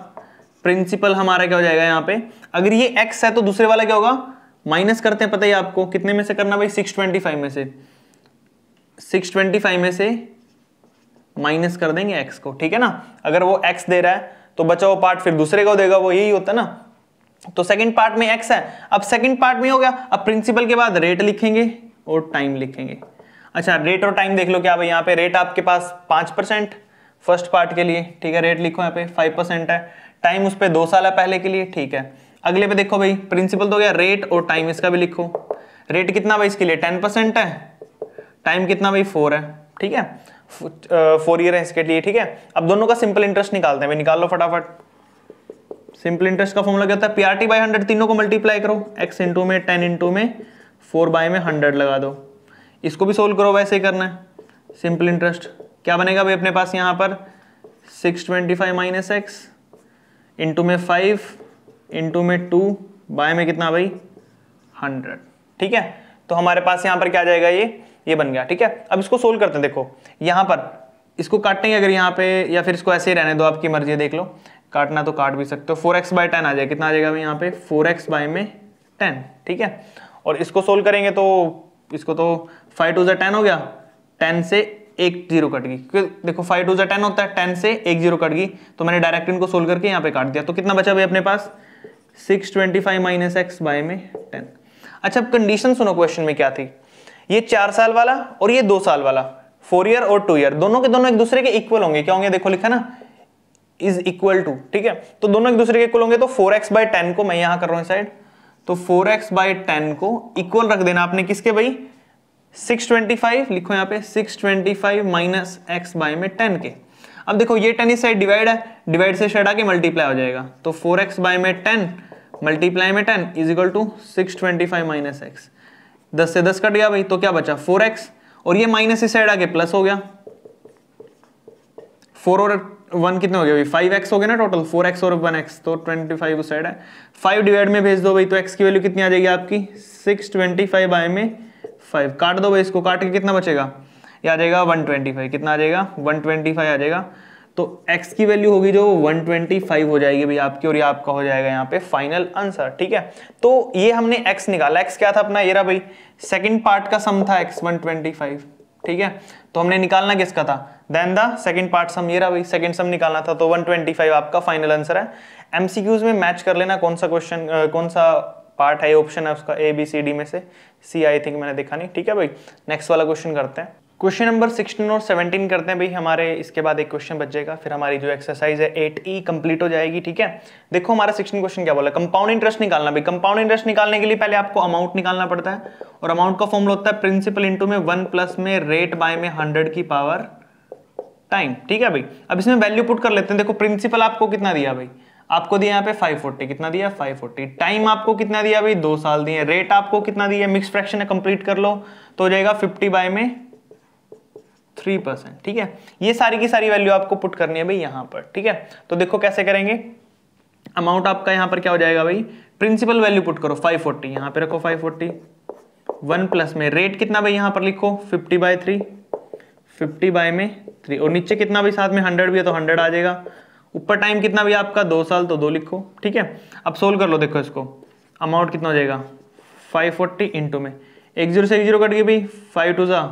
प्रिंसिपल हमारा क्या हो जाएगा यहाँ पे? अगर ये एक्स है तो दूसरे वाला क्या होगा? माइनस करते हैं, पता ही आपको? कितने में से करना भाई? सिक्स ट्वेंटी फाइव में से। सिक्स ट्वेंटी फाइव में से माइनस कर देंगे एक्स को, ठीक है ना? अगर वो एक्स दे रहा है तो बचा वो पार्ट फिर दूसरे को देगा, वो यही होता है ना? तो सेकंड पार्ट में एक्स है। अब सेकंड पार्ट में हो गया। अब प्रिंसिपल के बाद रेट लिखेंगे। और टाइम लिखेंगे। अच्छा रेट और टाइम देख लो क्या यहाँ पे रेट आपके पास पाँच परसेंट फ़र्स्ट पार्ट के लिए, ठीक है रेट लिखो यहाँ पे फाइव परसेंट है। टाइम उस पर दो साल है पहले के लिए, ठीक है। अगले पे देखो भाई प्रिंसिपल तो गया रेट और टाइम इसका भी लिखो। रेट कितना भाई इसके लिए? टेन परसेंट है। टाइम कितना भाई? फोर है, ठीक है। फोर ईयर है इसके लिए, ठीक है। अब दोनों का सिंपल इंटरेस्ट निकालते हैं भाई, निकाल लो फटाफट। सिंपल इंटरेस्ट का फॉर्मूला क्या होता है? पीआरटी बाई हंड्रेड तीनों को मल्टीप्लाई करो। एक्स इंटू में टेन इंटू में फोर बाय में हंड्रेड लगा दो। इसको भी सोल्व करो, वैसे ही करना है। Simple interest. क्या बनेगा भाई अपने पास यहाँ पर? Six twenty five minus x into में फाइव इंटू में टू बाय में कितना भाई? हंड्रेड। ठीक है? तो हमारे पास यहाँ पर क्या जाएगा ये? ये बन गया। ठीक है? अब इसको सोल्व करते हैं। देखो, यहाँ पर इसको काटेंगे अगर यहाँ पे या फिर इसको ऐसे ही रहने दो, आपकी मर्ज़ी देख लो। काटना तो काट भी सकते हो। फोर एक्स बाय टेन आ जाए कितना आ जाएगा यहाँ पे? फोर एक्स बाय में टेन। ठीक है? और इसको सोल्व करेंगे तो इसको तो फाइव टू जो टेन हो गया। टेन से एक ज़ीरो कट गई। देखो फाइव टू जो टेन होता है टेन से एक ज़ीरो कट गई। तो मैंने डायरेक्ट इनको सोल्व करके यहाँ पे काट दिया। तो कितना बचा भाई अपने पास? Six twenty five minus x by में टेन अच्छा अब कंडीशन सुनो क्वेश्चन में क्या थी? ये चार साल वाला और ये दो साल वाला फोर ईयर और टू ईयर दोनों के दोनों एक दूसरे के इक्वल होंगे। क्या होंगे? देखो लिखा ना इज़ इक्वल टू ठीक है? तो दोनों एक दूसरे के इक्वल होंगे तो फोर एक्स बाय टेन को मैं यहाँ कर रहा हूँ साइड तो फोर एक्स बाई टेन को इक्वल रख देना आपने किसके भाई? 625 लिखो यहाँ पे 625 twenty five minus x by में 10 के। अब देखो, ये 10 इस साइड डिवाइड है डिवाइड से शेड आके मल्टीप्लाई हो जाएगा। तो 4x एक्स बाई में 10 मल्टीप्लाई में 10 is equal to six twenty five minus x दस से दस कट गया भाई तो क्या बचा? 4x और ये माइनस इस साइड आके प्लस हो गया। फोर और वन कितने हो गए? भाई फाइव एक्स हो गया ना टोटल फोर एक्स और वन एक्स तो ट्वेंटी फाइव उस साइड है। फाइव डिवाइड में भेज दो भाई तो एक्स की वैल्यू कितनी आ जाएगी आपकी? सिक्स ट्वेंटी फाइव आई में फाइव काट दो भाई इसको, काट के कितना बचेगा? ये आ जाएगा वन ट्वेंटी फाइव कितना आ जाएगा? वन ट्वेंटी फाइव आ जाएगा। तो x की वैल्यू होगी जो 125 हो जाएगी भाई आपकी, और ये आपका हो जाएगा यहाँ पे फाइनल आंसर ठीक है? तो ये हमने x निकाला। X क्या था अपना? ये रहा भाई सेकंड पार्ट का सम था x 125 ठीक है? तो हमने निकालना किसका था? Then the second part sum ये रहा भाई सेकंड सम निकालना था तो 125 आपका फाइनल आंसर है। एमसीक्यूज में मैच कर लेना, कौन सा क्वेश्चन कौन सा पार्ट है ऑप्शन है उसका ए बी सी डी में से। सी आई थिंक मैंने देखा नहीं। ठीक है भाई नेक्स्ट वाला क्वेश्चन करते हैं। क्वेश्चन नंबर 16 और 17 करते हैं भाई, हमारे, इसके बाद एक क्वेश्चन बच जाएगा फिर हमारी जो एक्सरसाइज है 8E कंप्लीट हो जाएगी, ठीक है? देखो हमारा 16 क्वेश्चन क्या बोला कंपाउंड इंटरेस्ट निकालना भाई। कंपाउंड इंटरेस्ट निकालने के लिए पहले आपको अमाउंट निकालना पड़ता है, और अमाउंट का फॉर्मूला होता है प्रिंसिपल इंटू में वन प्लस में रेट बाय में हंड्रेड की पावर टाइम, ठीक है भाई? अब इसमें वैल्यू पुट कर लेते हैं। देखो प्रिंसिपल आपको कितना दिया भाई? आपको दिया यहाँ पे 540 कितना दिया? 540 टाइम आपको कितना दिया भाई? दो साल दिए रेट आपको कितना दिया मिक्स फ्रैक्शन है कंप्लीट कर लो। तो हो जाएगा 50 बाय में थ्री परसेंट ठीक है? ये सारी की सारी वैल्यू आपको पुट करनी है भाई यहाँ पर, ठीक है? तो देखो कैसे करेंगे। अमाउंट आपका यहाँ पर क्या हो जाएगा भाई? प्रिंसिपल वैल्यू पुट करो 540 फोर्टी पर रखो 540 वन प्लस में। रेट कितना भाई यहाँ पर लिखो? 50 बाय थ्री फिफ्टी बाय में थ्री और नीचे कितना भी साथ में हंड्रेड भी है तो हंड्रेड आ जाएगा। ऊपर टाइम कितना भी आपका, दो साल तो दो लिखो, ठीक है? अब सोल्व कर लो, देखो इसको। अमाउंट कितना हो जाएगा? फाइव फोर्टी इंटू में। एक ज़ीरो से एक ज़ीरो कट गई भाई फाइव टू ज़ा।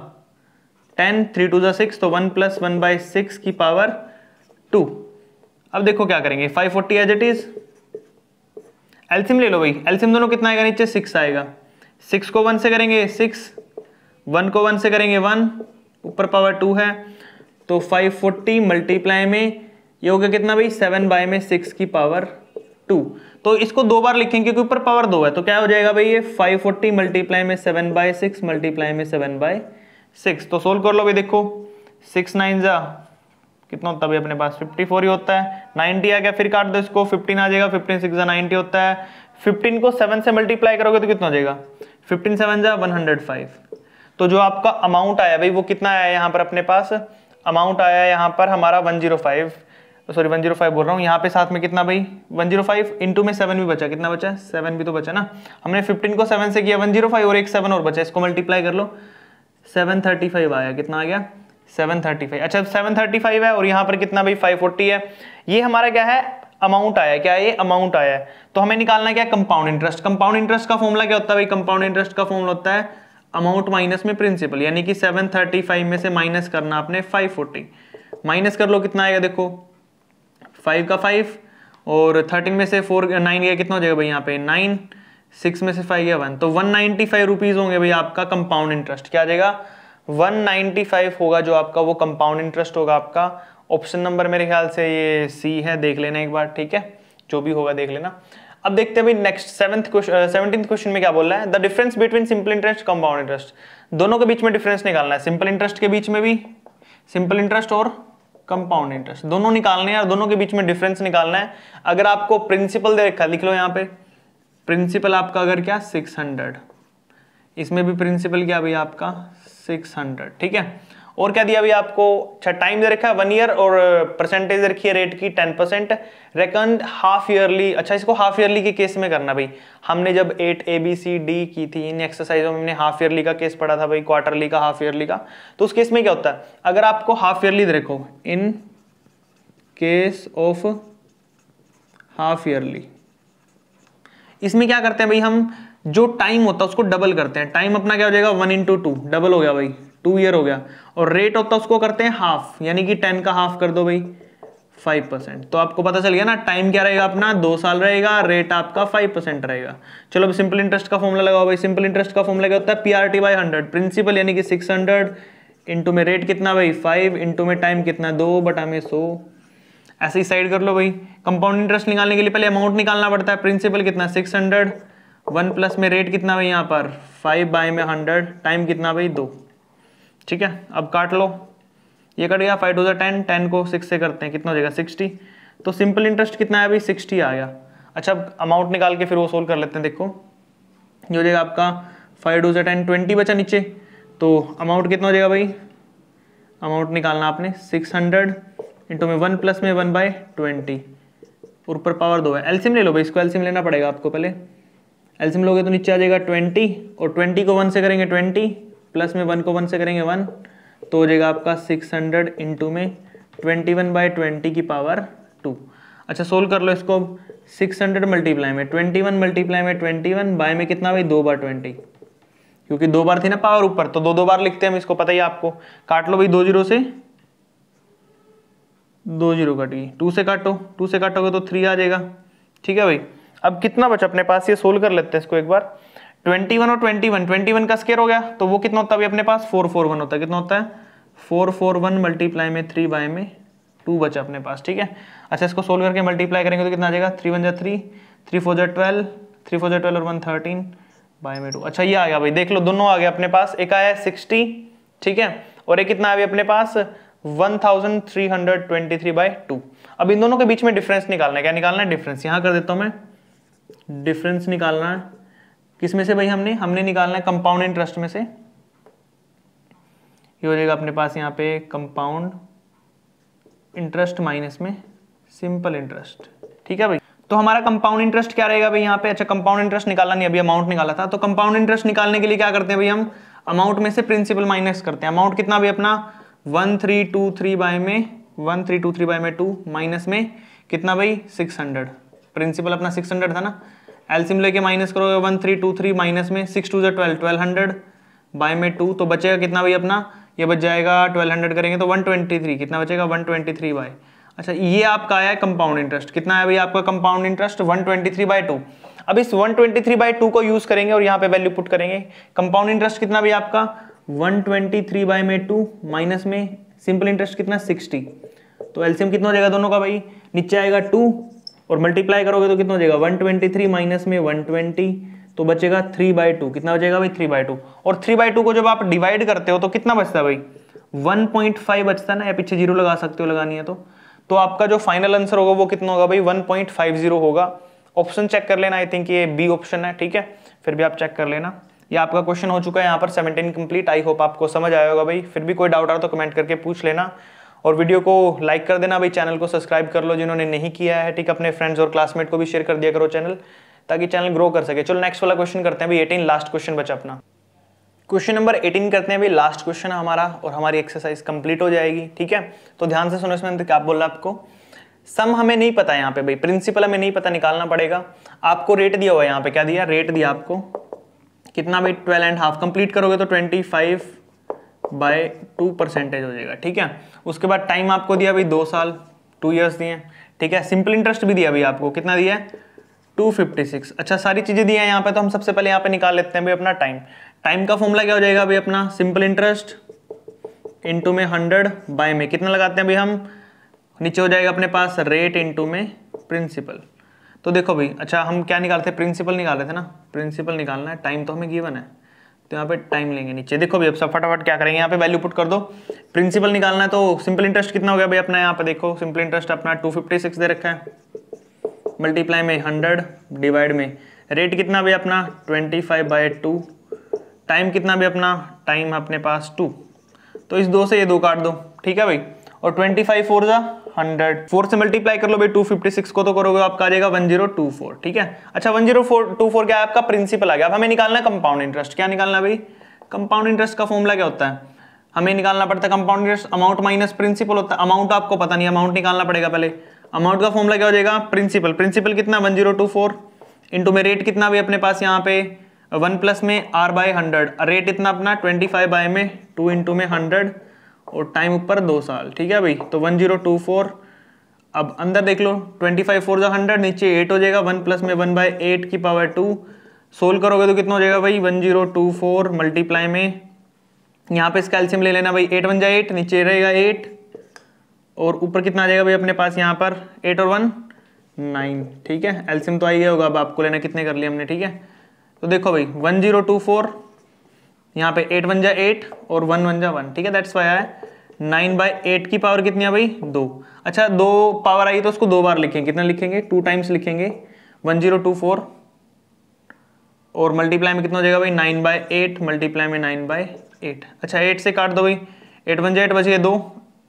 टेन थ्री टू ज़ा सिक्स तो one plus one by six की पावर टू अब देखो क्या करेंगे five forty as it is LCM ले लो भाई। एल्सिम दोनों कितना आएगा नीचे? सिक्स आएगा। सिक्स को वन से करेंगे सिक्स वन को वन से करेंगे वन ऊपर पावर टू है तो फाइव फोर्टी मल्टीप्लाई में ये हो गया कितना भाई? सेवन बाय में सिक्स की पावर टू तो इसको दो बार लिखेंगे क्योंकि ऊपर पावर दो है तो क्या हो जाएगा भाई? ये फाइव फोर्टी मल्टीप्लाई में सेवन बाय सिक्स मल्टीप्लाई में सेवन बाय सिक्स तो सोल्व कर लो भाई, देखो। सिक्स नाइन जा। कितना होता भाई अपने पास? फिफ्टी फोर ही होता है। नाइनटी आ गया, फिर काट दो इसको। फिफ्टीन आ जाएगा फिफ्टीन सिक्स जा नाइनटी होता है। फिफ्टीन को सेवन से मल्टीप्लाई करोगे तो कितना हो जाएगा? फिफ्टीन सेवन जा वन हंड्रेड फाइव तो जो आपका अमाउंट आया, भाई, वो कितना आया यहाँ पर अपने पास? अमाउंट आया यहाँ पर हमारा one zero five sorry one zero five बोल रहा हूँ। यहाँ पे साथ में कितना, भाई? वन ज़ीरो फाइव इंटू में सेवन भी बचा। कितना बचा? सेवन भी तो बचा ना। हमने फिफ्टीन को सेवन से किया वन ज़ीरो फाइव और एक सेवन और बचा। इसको मल्टीप्लाई कर लो। सेवन थर्टी फाइव आया। कितना आ गया? सेवन थर्टी फाइव अच्छा सेवन थर्टी फाइव है, और यहाँ पर कितना, भाई? फाइव फोर्टी है। ये हमारा क्या है? अमाउंट आया। क्या ये अमाउंट आया है? तो हमें निकालना क्या? कंपाउंड इंटरेस्ट कंपाउंड इंटरेस्ट का फॉर्मूला क्या होता है, भाई? कंपाउंड इंटरेस्ट का फॉर्मूला होता है अमाउंट माइनस में प्रिंसिपल यानी कि सेवन थर्टी फाइव में से माइनस करना आपने फाइव फोर्टी माइनस कर लो, कितना आएगा देखो? फाइव का फाइव और थर्टीन में से फोर नाइन गया कितना हो जाएगा भाई यहाँ पे? नाइन सिक्स में से फाइव गया वन तो वन नाइन्टी फाइव रुपीज़ होंगे भाई आपका कंपाउंड इंटरेस्ट क्या आ जाएगा? वन नाइन्टी फाइव होगा जो आपका, वो कंपाउंड इंटरेस्ट होगा आपका. ऑप्शन नंबर मेरे ख्याल से ये सी है, देख लेना एक बार, ठीक है? जो भी होगा देख लेना. अब देखते हैं भाई नेक्स्ट सेवंथ सेवनटीन क्वेश्चन में क्या बोल रहा है? The difference between simple interest compound interest दोनों के बीच में डिफरेंस निकालना है। सिंपल इंटरेस्ट के बीच में भी सिंपल इंटरेस्ट और कंपाउंड इंटरेस्ट दोनों निकालने हैं और दोनों के बीच में डिफरेंस निकालना है। अगर आपको प्रिंसिपल दे रखा लिख लो यहाँ पे। प्रिंसिपल आपका अगर क्या? 600 इसमें भी प्रिंसिपल क्या भाई आपका? 600 ठीक है? और क्या दिया भाई आपको? अच्छा टाइम दे रखा है वन ईयर और परसेंटेज रखी है रेट की टेन परसेंट रेकंड हाफ़ ईयरली अच्छा इसको हाफ़ ईयरली के केस में करना भाई। हमने जब eight A B C D की थी, इन एक्सरसाइजों में हमने हाफ़ ईयरली का केस पढ़ा था भाई क्वार्टरली का हाफ़ ईयरली का। तो उस केस में क्या होता है? अगर आपको हाफ़ ईयरली देखो in case of half yearly इसमें क्या करते हैं भाई हम? जो टाइम होता है उसको डबल करते हैं। टाइम अपना क्या हो जाएगा? वन इंटू टू डबल हो गया भाई। टू ईयर हो गया। और रेट होता है उसको करते हैं हाफ़ यानी कि टेन का हाफ़ कर दो भाई फाइव परसेंट तो आपको पता चल गया ना टाइम क्या रहेगा अपना? दो साल रहेगा रेट आपका फाइव परसेंट रहेगा। चलो अब सिंपल इंटरेस्ट का फॉर्मुला लगाओ भाई। सिंपल इंटरेस्ट का फॉर्मुला क्या होता है? पीआरटी बाई हंड्रेड प्रिंसिपल यानी कि सिक्स हंड्रेड इंटू में रेट कितना भाई? फाइव इंटू में टाइम कितना? दो बटा में सो। ऐसे ही साइड कर लो भाई। कंपाउंड इंटरेस्ट निकालने के लिए पहले अमाउंट निकालना पड़ता है। प्रिंसिपल कितना? सिक्स हंड्रेड वन प्लस में रेट कितना भाई यहाँ पर? फाइव बाई में हंड्रेड टाइम कितना भाई? दो। ठीक है? अब काट लो। ये कट गया फाइव टू जो टेन टेन को सिक्स से करते हैं। कितना हो जाएगा? सिक्सटी तो सिंपल इंटरेस्ट कितना है अभी? सिक्सटी आ गया। अच्छा अब अमाउंट निकाल के फिर वो सोल्व कर लेते हैं, देखो। ये हो जाएगा आपका फाइव टू जो टेन ट्वेंटी बचा नीचे। तो अमाउंट कितना हो जाएगा भाई? अमाउंट निकालना आपने। सिक्स हंड्रेड इंटू में वन प्लस में वन बाई ट्वेंटी ऊपर पावर दो है। एल्सिम ले लो भाई, इसको एल्सिम लेना पड़ेगा आपको पहले। एल्सिम लोगे तो नीचे आ जाएगा ट्वेंटी और ट्वेंटी को वन से करेंगे ट्वेंटी प्लस में वन को वन से करेंगे वन तो हो जाएगा आपका सिक्स हंड्रेड इंटू में ट्वेंटी वन बाई ट्वेंटी की पावर टू अच्छा सोल्व कर लो इसको सिक्स हंड्रेड मल्टीप्लाई में, ट्वेंटी वन मल्टीप्लाई में, ट्वेंटी वन बाय में कितना भाई दो बार ट्वेंटी क्योंकि दो बार थी ना पावर ऊपर तो दो दो बार लिखते हैं हम इसको, पता ही आपको। काट लो भाई, दो ज़ीरो से। दो ज़ीरो कट गई टू से काटो टू से काटोगे तो थ्री आ जाएगा। ठीक है भाई? अब कितना बचा? अपने पास ये सोल्व कर लेते हैं इसको एक बार। 21 और 21 21 का स्केयर हो गया? तो वो कितना होता है अपने पास? 441 होता है। कितना होता है? 441 मल्टीप्लाई में थ्री बाय में टू बचा अपने पास, ठीक है? अच्छा इसको सोल्व करके मल्टीप्लाई करेंगे तो कितना आ जाएगा? 3 वन जा थ्री थ्री फोर जा ट्वेल्व थ्री फोर जा ट्वेल्व और वन थर्टीन बाय में टू अच्छा ये आ गया भाई। देख लो, दोनों आ गए अपने पास। एक आया सिक्सटी ठीक है? और एक कितना आ गया अपने पास? 1323 बाय टू अब इन दोनों के बीच में डिफरेंस निकालना है। क्या निकालना है? डिफरेंस यहाँ कर देता हूँ मैं। डिफरेंस निकालना है। किसमें से भाई हमने? हमने निकालना है कंपाउंड इंटरेस्ट में से। ये हो जाएगा अपने पास यहाँ पे कंपाउंड इंटरेस्ट माइनस में सिंपल इंटरेस्ट ठीक है भाई? तो हमारा कंपाउंड इंटरेस्ट क्या रहेगा भाई यहाँ पे? अच्छा कंपाउंड इंटरेस्ट निकालना नहीं, अभी अमाउंट निकाला था। तो कंपाउंड इंटरेस्ट निकालने के लिए क्या करते हैं भाई हम? अमाउंट में से प्रिंसिपल माइनस करते हैं। अमाउंट कितना भी अपना? One three two three by में one three two three by में टू माइनस में कितना भाई? सिक्स हंड्रेड प्रिंसिपल अपना सिक्स हंड्रेड था ना? एल्सिम लेके माइनस करोगे one three, two three minus में, सिक्स, टू जो ट्वेल्व ट्वेल्व हंड्रेड, बाय में टू तो बचेगा कितना भाई अपना? ये बच जाएगा ट्वेल्व हंड्रेड करेंगे तो वन ट्वेंटी थ्री, कितना बचेगा? One twenty three by. अच्छा ये आपका आया है कंपाउंड इंटरेस्ट कितना है भाई आपका compound interest one twenty three by two. अब इस one twenty three by two को यूज़ करेंगे और यहाँ पे वैल्यू पुट करेंगे। कंपाउंड इंटरेस्ट कितना भाई आपका? वन ट्वेंटी थ्री बाय में टू, माइनस में सिंपल इंटरेस्ट कितना? सिक्सटी। तो एल्सियम कितना हो जाएगा दोनों का भाई? नीचे आएगा टू और मल्टीप्लाई करोगे तो कितना हो जाएगा? 123 माइनस में 120 तो बचेगा थ्री बाई टू कितना बचेगा भाई? थ्री बाई टू और थ्री बाई टू को जब आप डिवाइड करते हो तो कितना बचता है भाई? 1.5 बचता है ना? या पीछे ज़ीरो लगा सकते हो, लगानी है तो। तो आपका जो फाइनल आंसर होगा, वो कितना होगा भाई? 1.50 होगा। ऑप्शन चेक कर लेना आई थिंक ये बी ऑप्शन है, ठीक है? फिर भी आप चेक कर लेना। ये आपका क्वेश्चन हो चुका है, यहाँ पर 17 कंप्लीट आई होप आपको समझ आया होगा भाई। फिर भी कोई डाउट आ रहा तो कमेंट करके पूछ लेना। और वीडियो को लाइक कर देना भाई, चैनल को सब्सक्राइब कर लो जिन्होंने नहीं किया है, ठीक, अपने फ्रेंड्स और क्लासमेट को भी शेयर कर दिया करो चैनल ताकि चैनल ग्रो कर सके। चलो नेक्स्ट वाला क्वेश्चन करते हैं भाई एटीन लास्ट क्वेश्चन बचा अपना। क्वेश्चन नंबर 18 करते हैं भाई लास्ट क्वेश्चन हमारा, और हमारी एक्सरसाइज कंप्लीट हो जाएगी, ठीक है? तो ध्यान से सुनो इसमें, क्या बोल रहा आपको? सम हमें नहीं पता यहाँ पे भाई प्रिंसिपल हमें नहीं पता, निकालना पड़ेगा। आपको रेट दिया हुआ है यहाँ पे, क्या दिया? रेट दिया आपको। कितना भाई ट्वेल्व एंड हाफ़ कंप्लीट करोगे तो twenty five by two percentage हो जाएगा, ठीक है? उसके बाद टाइम आपको दिया भाई दो साल टू ईयर्स दिए, ठीक है? सिंपल इंटरेस्ट भी दिया भाई आपको, कितना दिया है? टू फिफ्टी सिक्स अच्छा सारी चीज़ें दी हैं यहाँ पे तो हम सबसे पहले यहाँ पे निकाल लेते हैं भाई अपना टाइम टाइम का फॉर्मूला क्या हो जाएगा भाई अपना? सिंपल इंटरेस्ट इंटू में हंड्रेड बाय में। कितना लगाते हैं भाई हम? नीचे हो जाएगा अपने पास रेट इंटू में प्रिंसिपल तो देखो भाई अच्छा हम क्या निकालते हैं? प्रिंसिपल निकाल रहे थे ना? प्रिंसिपल निकालना है टाइम तो हमें गिवन है। तो यहाँ पे टाइम लेंगे नीचे। देखो भाई अब सब फटाफट क्या करेंगे, यहाँ पे वैल्यू पुट कर दो। प्रिंसिपल निकालना है तो सिंपल इंटरेस्ट कितना हो गया भाई अपना यहाँ पे देखो। सिंपल इंटरेस्ट अपना 256 दे रखा है। मल्टीप्लाई में 100 डिवाइड में रेट कितना भी अपना? 25 फाइव बाई टू टाइम कितना भी अपना? टाइम अपने पास टू तो इस दो से ये दो काट दो। ठीक है भाई? और 25 फाइव फोर जा हंड्रेड फोर से मल्टीप्लाई कर लो भाई टू फिफ्टी सिक्स को तो करोगे, आपका आ जाएगा वन ज़ीरो टू फोर ठीक है? अच्छा one zero four two four क्या है? आपका प्रिंसिपल आ गया। अब हमें निकालना है कंपाउंड इंटरेस्ट क्या निकालना है भाई? कंपाउंड इंटरेस्ट का फॉर्मूला क्या होता है? हमें निकालना पड़ता है compound interest amount minus principal होता है। अमाउंट आपको पता नहीं अमाउंट निकालना पड़ेगा पहले। अमाउंट का फॉर्मूला क्या हो जाएगा? प्रिंसिपल प्रिंसिपल कितना one zero two four into में रेट कितना भी अपने पास यहाँ पे? वन प्लस में आर बाय हंड्रेड रेट इतना अपना ट्वेंटी फाइव बाय में टू इंटू में हंड्रेड और टाइम ऊपर दो साल, ठीक है भाई? तो वन ज़ीरो टू फोर अब अंदर देख लो ट्वेंटी फाइव फोर जो हंड्रेड नीचे एट हो जाएगा वन प्लस में वन बाई एट की पावर टू सोल्व करोगे तो कितना हो जाएगा भाई? One zero two four multiply में। यहाँ पे इस कैल्शियम ले लेना भाई एट वन जाए एट नीचे रहेगा एट और ऊपर कितना आ जाएगा भाई अपने पास यहाँ पर? एट और वन नाइन ठीक है? एल्सियम तो आ गया होगा, अब आपको लेना कितने कर लिए हमने, ठीक है? तो देखो भाई वन ज़ीरो टू फोर यहाँ पे एट वन जा एट और वन वन जा वन ठीक है? दैट्स वाई है। नाइन बाई एट की पावर कितनी है भाई दो। अच्छा दो पावर आई तो उसको दो बार लिखेंगे। कितना लिखेंगे? टू टाइम्स लिखेंगे। वन ज़ीरो टू फोर और मल्टीप्लाई में कितना हो जाएगा भाई? नाइन बाय एट मल्टीप्लाई में नाइन बाय एट अच्छा एट से काट दो भाई। एट वन जा एट बच गए दो।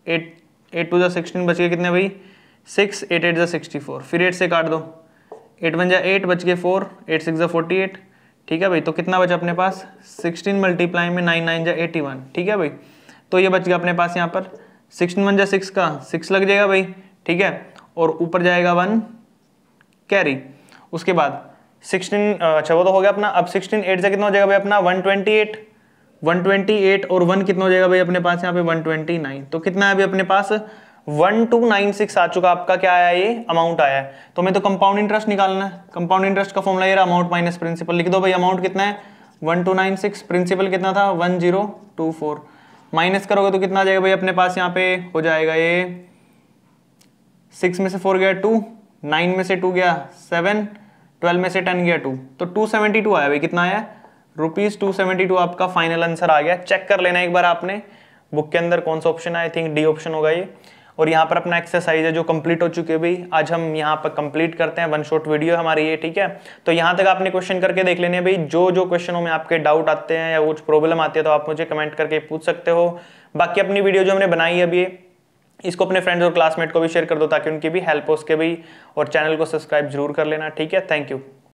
एट एट टू जा सिक्सटीन बच गए कितने भाई? सिक्स एट एट जा सिक्सटी फोर फिर एट से काट दो। एट वन जा एट बच गए फोर एट सिक्स जा फोर्टी एट ठीक है भाई? तो कितना बचा अपने पास? सिक्सटीन मल्टीप्लाई में नाइन नाइन जा एटी वन ठीक है भाई? तो ये बच गया अपने पास यहाँ पर। सिक्सटीन वन जा सिक्स का। सिक्स लग जाएगा भाई, ठीक है? और ऊपर जाएगा वन कैरी उसके बाद सिक्सटीन अच्छा वो तो हो गया अपना। अब सिक्सटीन एट से कितना हो जाएगा भाई अपना? One twenty eight one twenty eight और वन कितना हो जाएगा भाई अपने पास यहाँ पे? वन ट्वेंटी नाइन तो कितना है अभी अपने पास? वन टू नाइन सिक्स आ चुका आपका क्या आया ये? अमाउंट आया है। तो मैं तो कंपाउंड इंटरेस्ट निकालना है। कंपाउंड इंटरेस्ट का फॉर्मुला ये रहा अमाउंट माइनस प्रिंसिपल लिख दो भाई अमाउंट कितना है? One two nine six principal कितना था? One zero two four minus करोगे तो कितना आ जाएगा भाई? अपने पास यहाँ पे हो जाएगा ये। सिक्स में से फोर गया टू नाइन में से टू गया सेवन ट्वेल्व में से टेन गया टू तो टू सेवेंटी टू आया भाई, कितना आया? रुपीज़ टू सेवेंटी टू आपका फाइनल आंसर आ गया। चेक कर लेना एक बार आपने। बुक के अंदर कौन सा option I think D option होगा ये। और यहाँ पर अपना एक्सरसाइज है जो कंप्लीट हो चुके भाई आज हम यहाँ पर कंप्लीट करते हैं। वन शॉट वीडियो हमारी ये, ठीक है? तो यहाँ तक आपने क्वेश्चन करके देख लेने भाई। जो जो क्वेश्चनों में आपके डाउट आते हैं या कुछ प्रॉब्लम आती है तो आप मुझे कमेंट करके पूछ सकते हो। बाकी अपनी वीडियो जो हमने बनाई है अभी, इसको अपने फ्रेंड्स और क्लासमेट को भी शेयर कर दो ताकि उनकी भी हेल्प हो उसके भी। और चैनल को सब्सक्राइब ज़रूर कर लेना, ठीक है? Thank you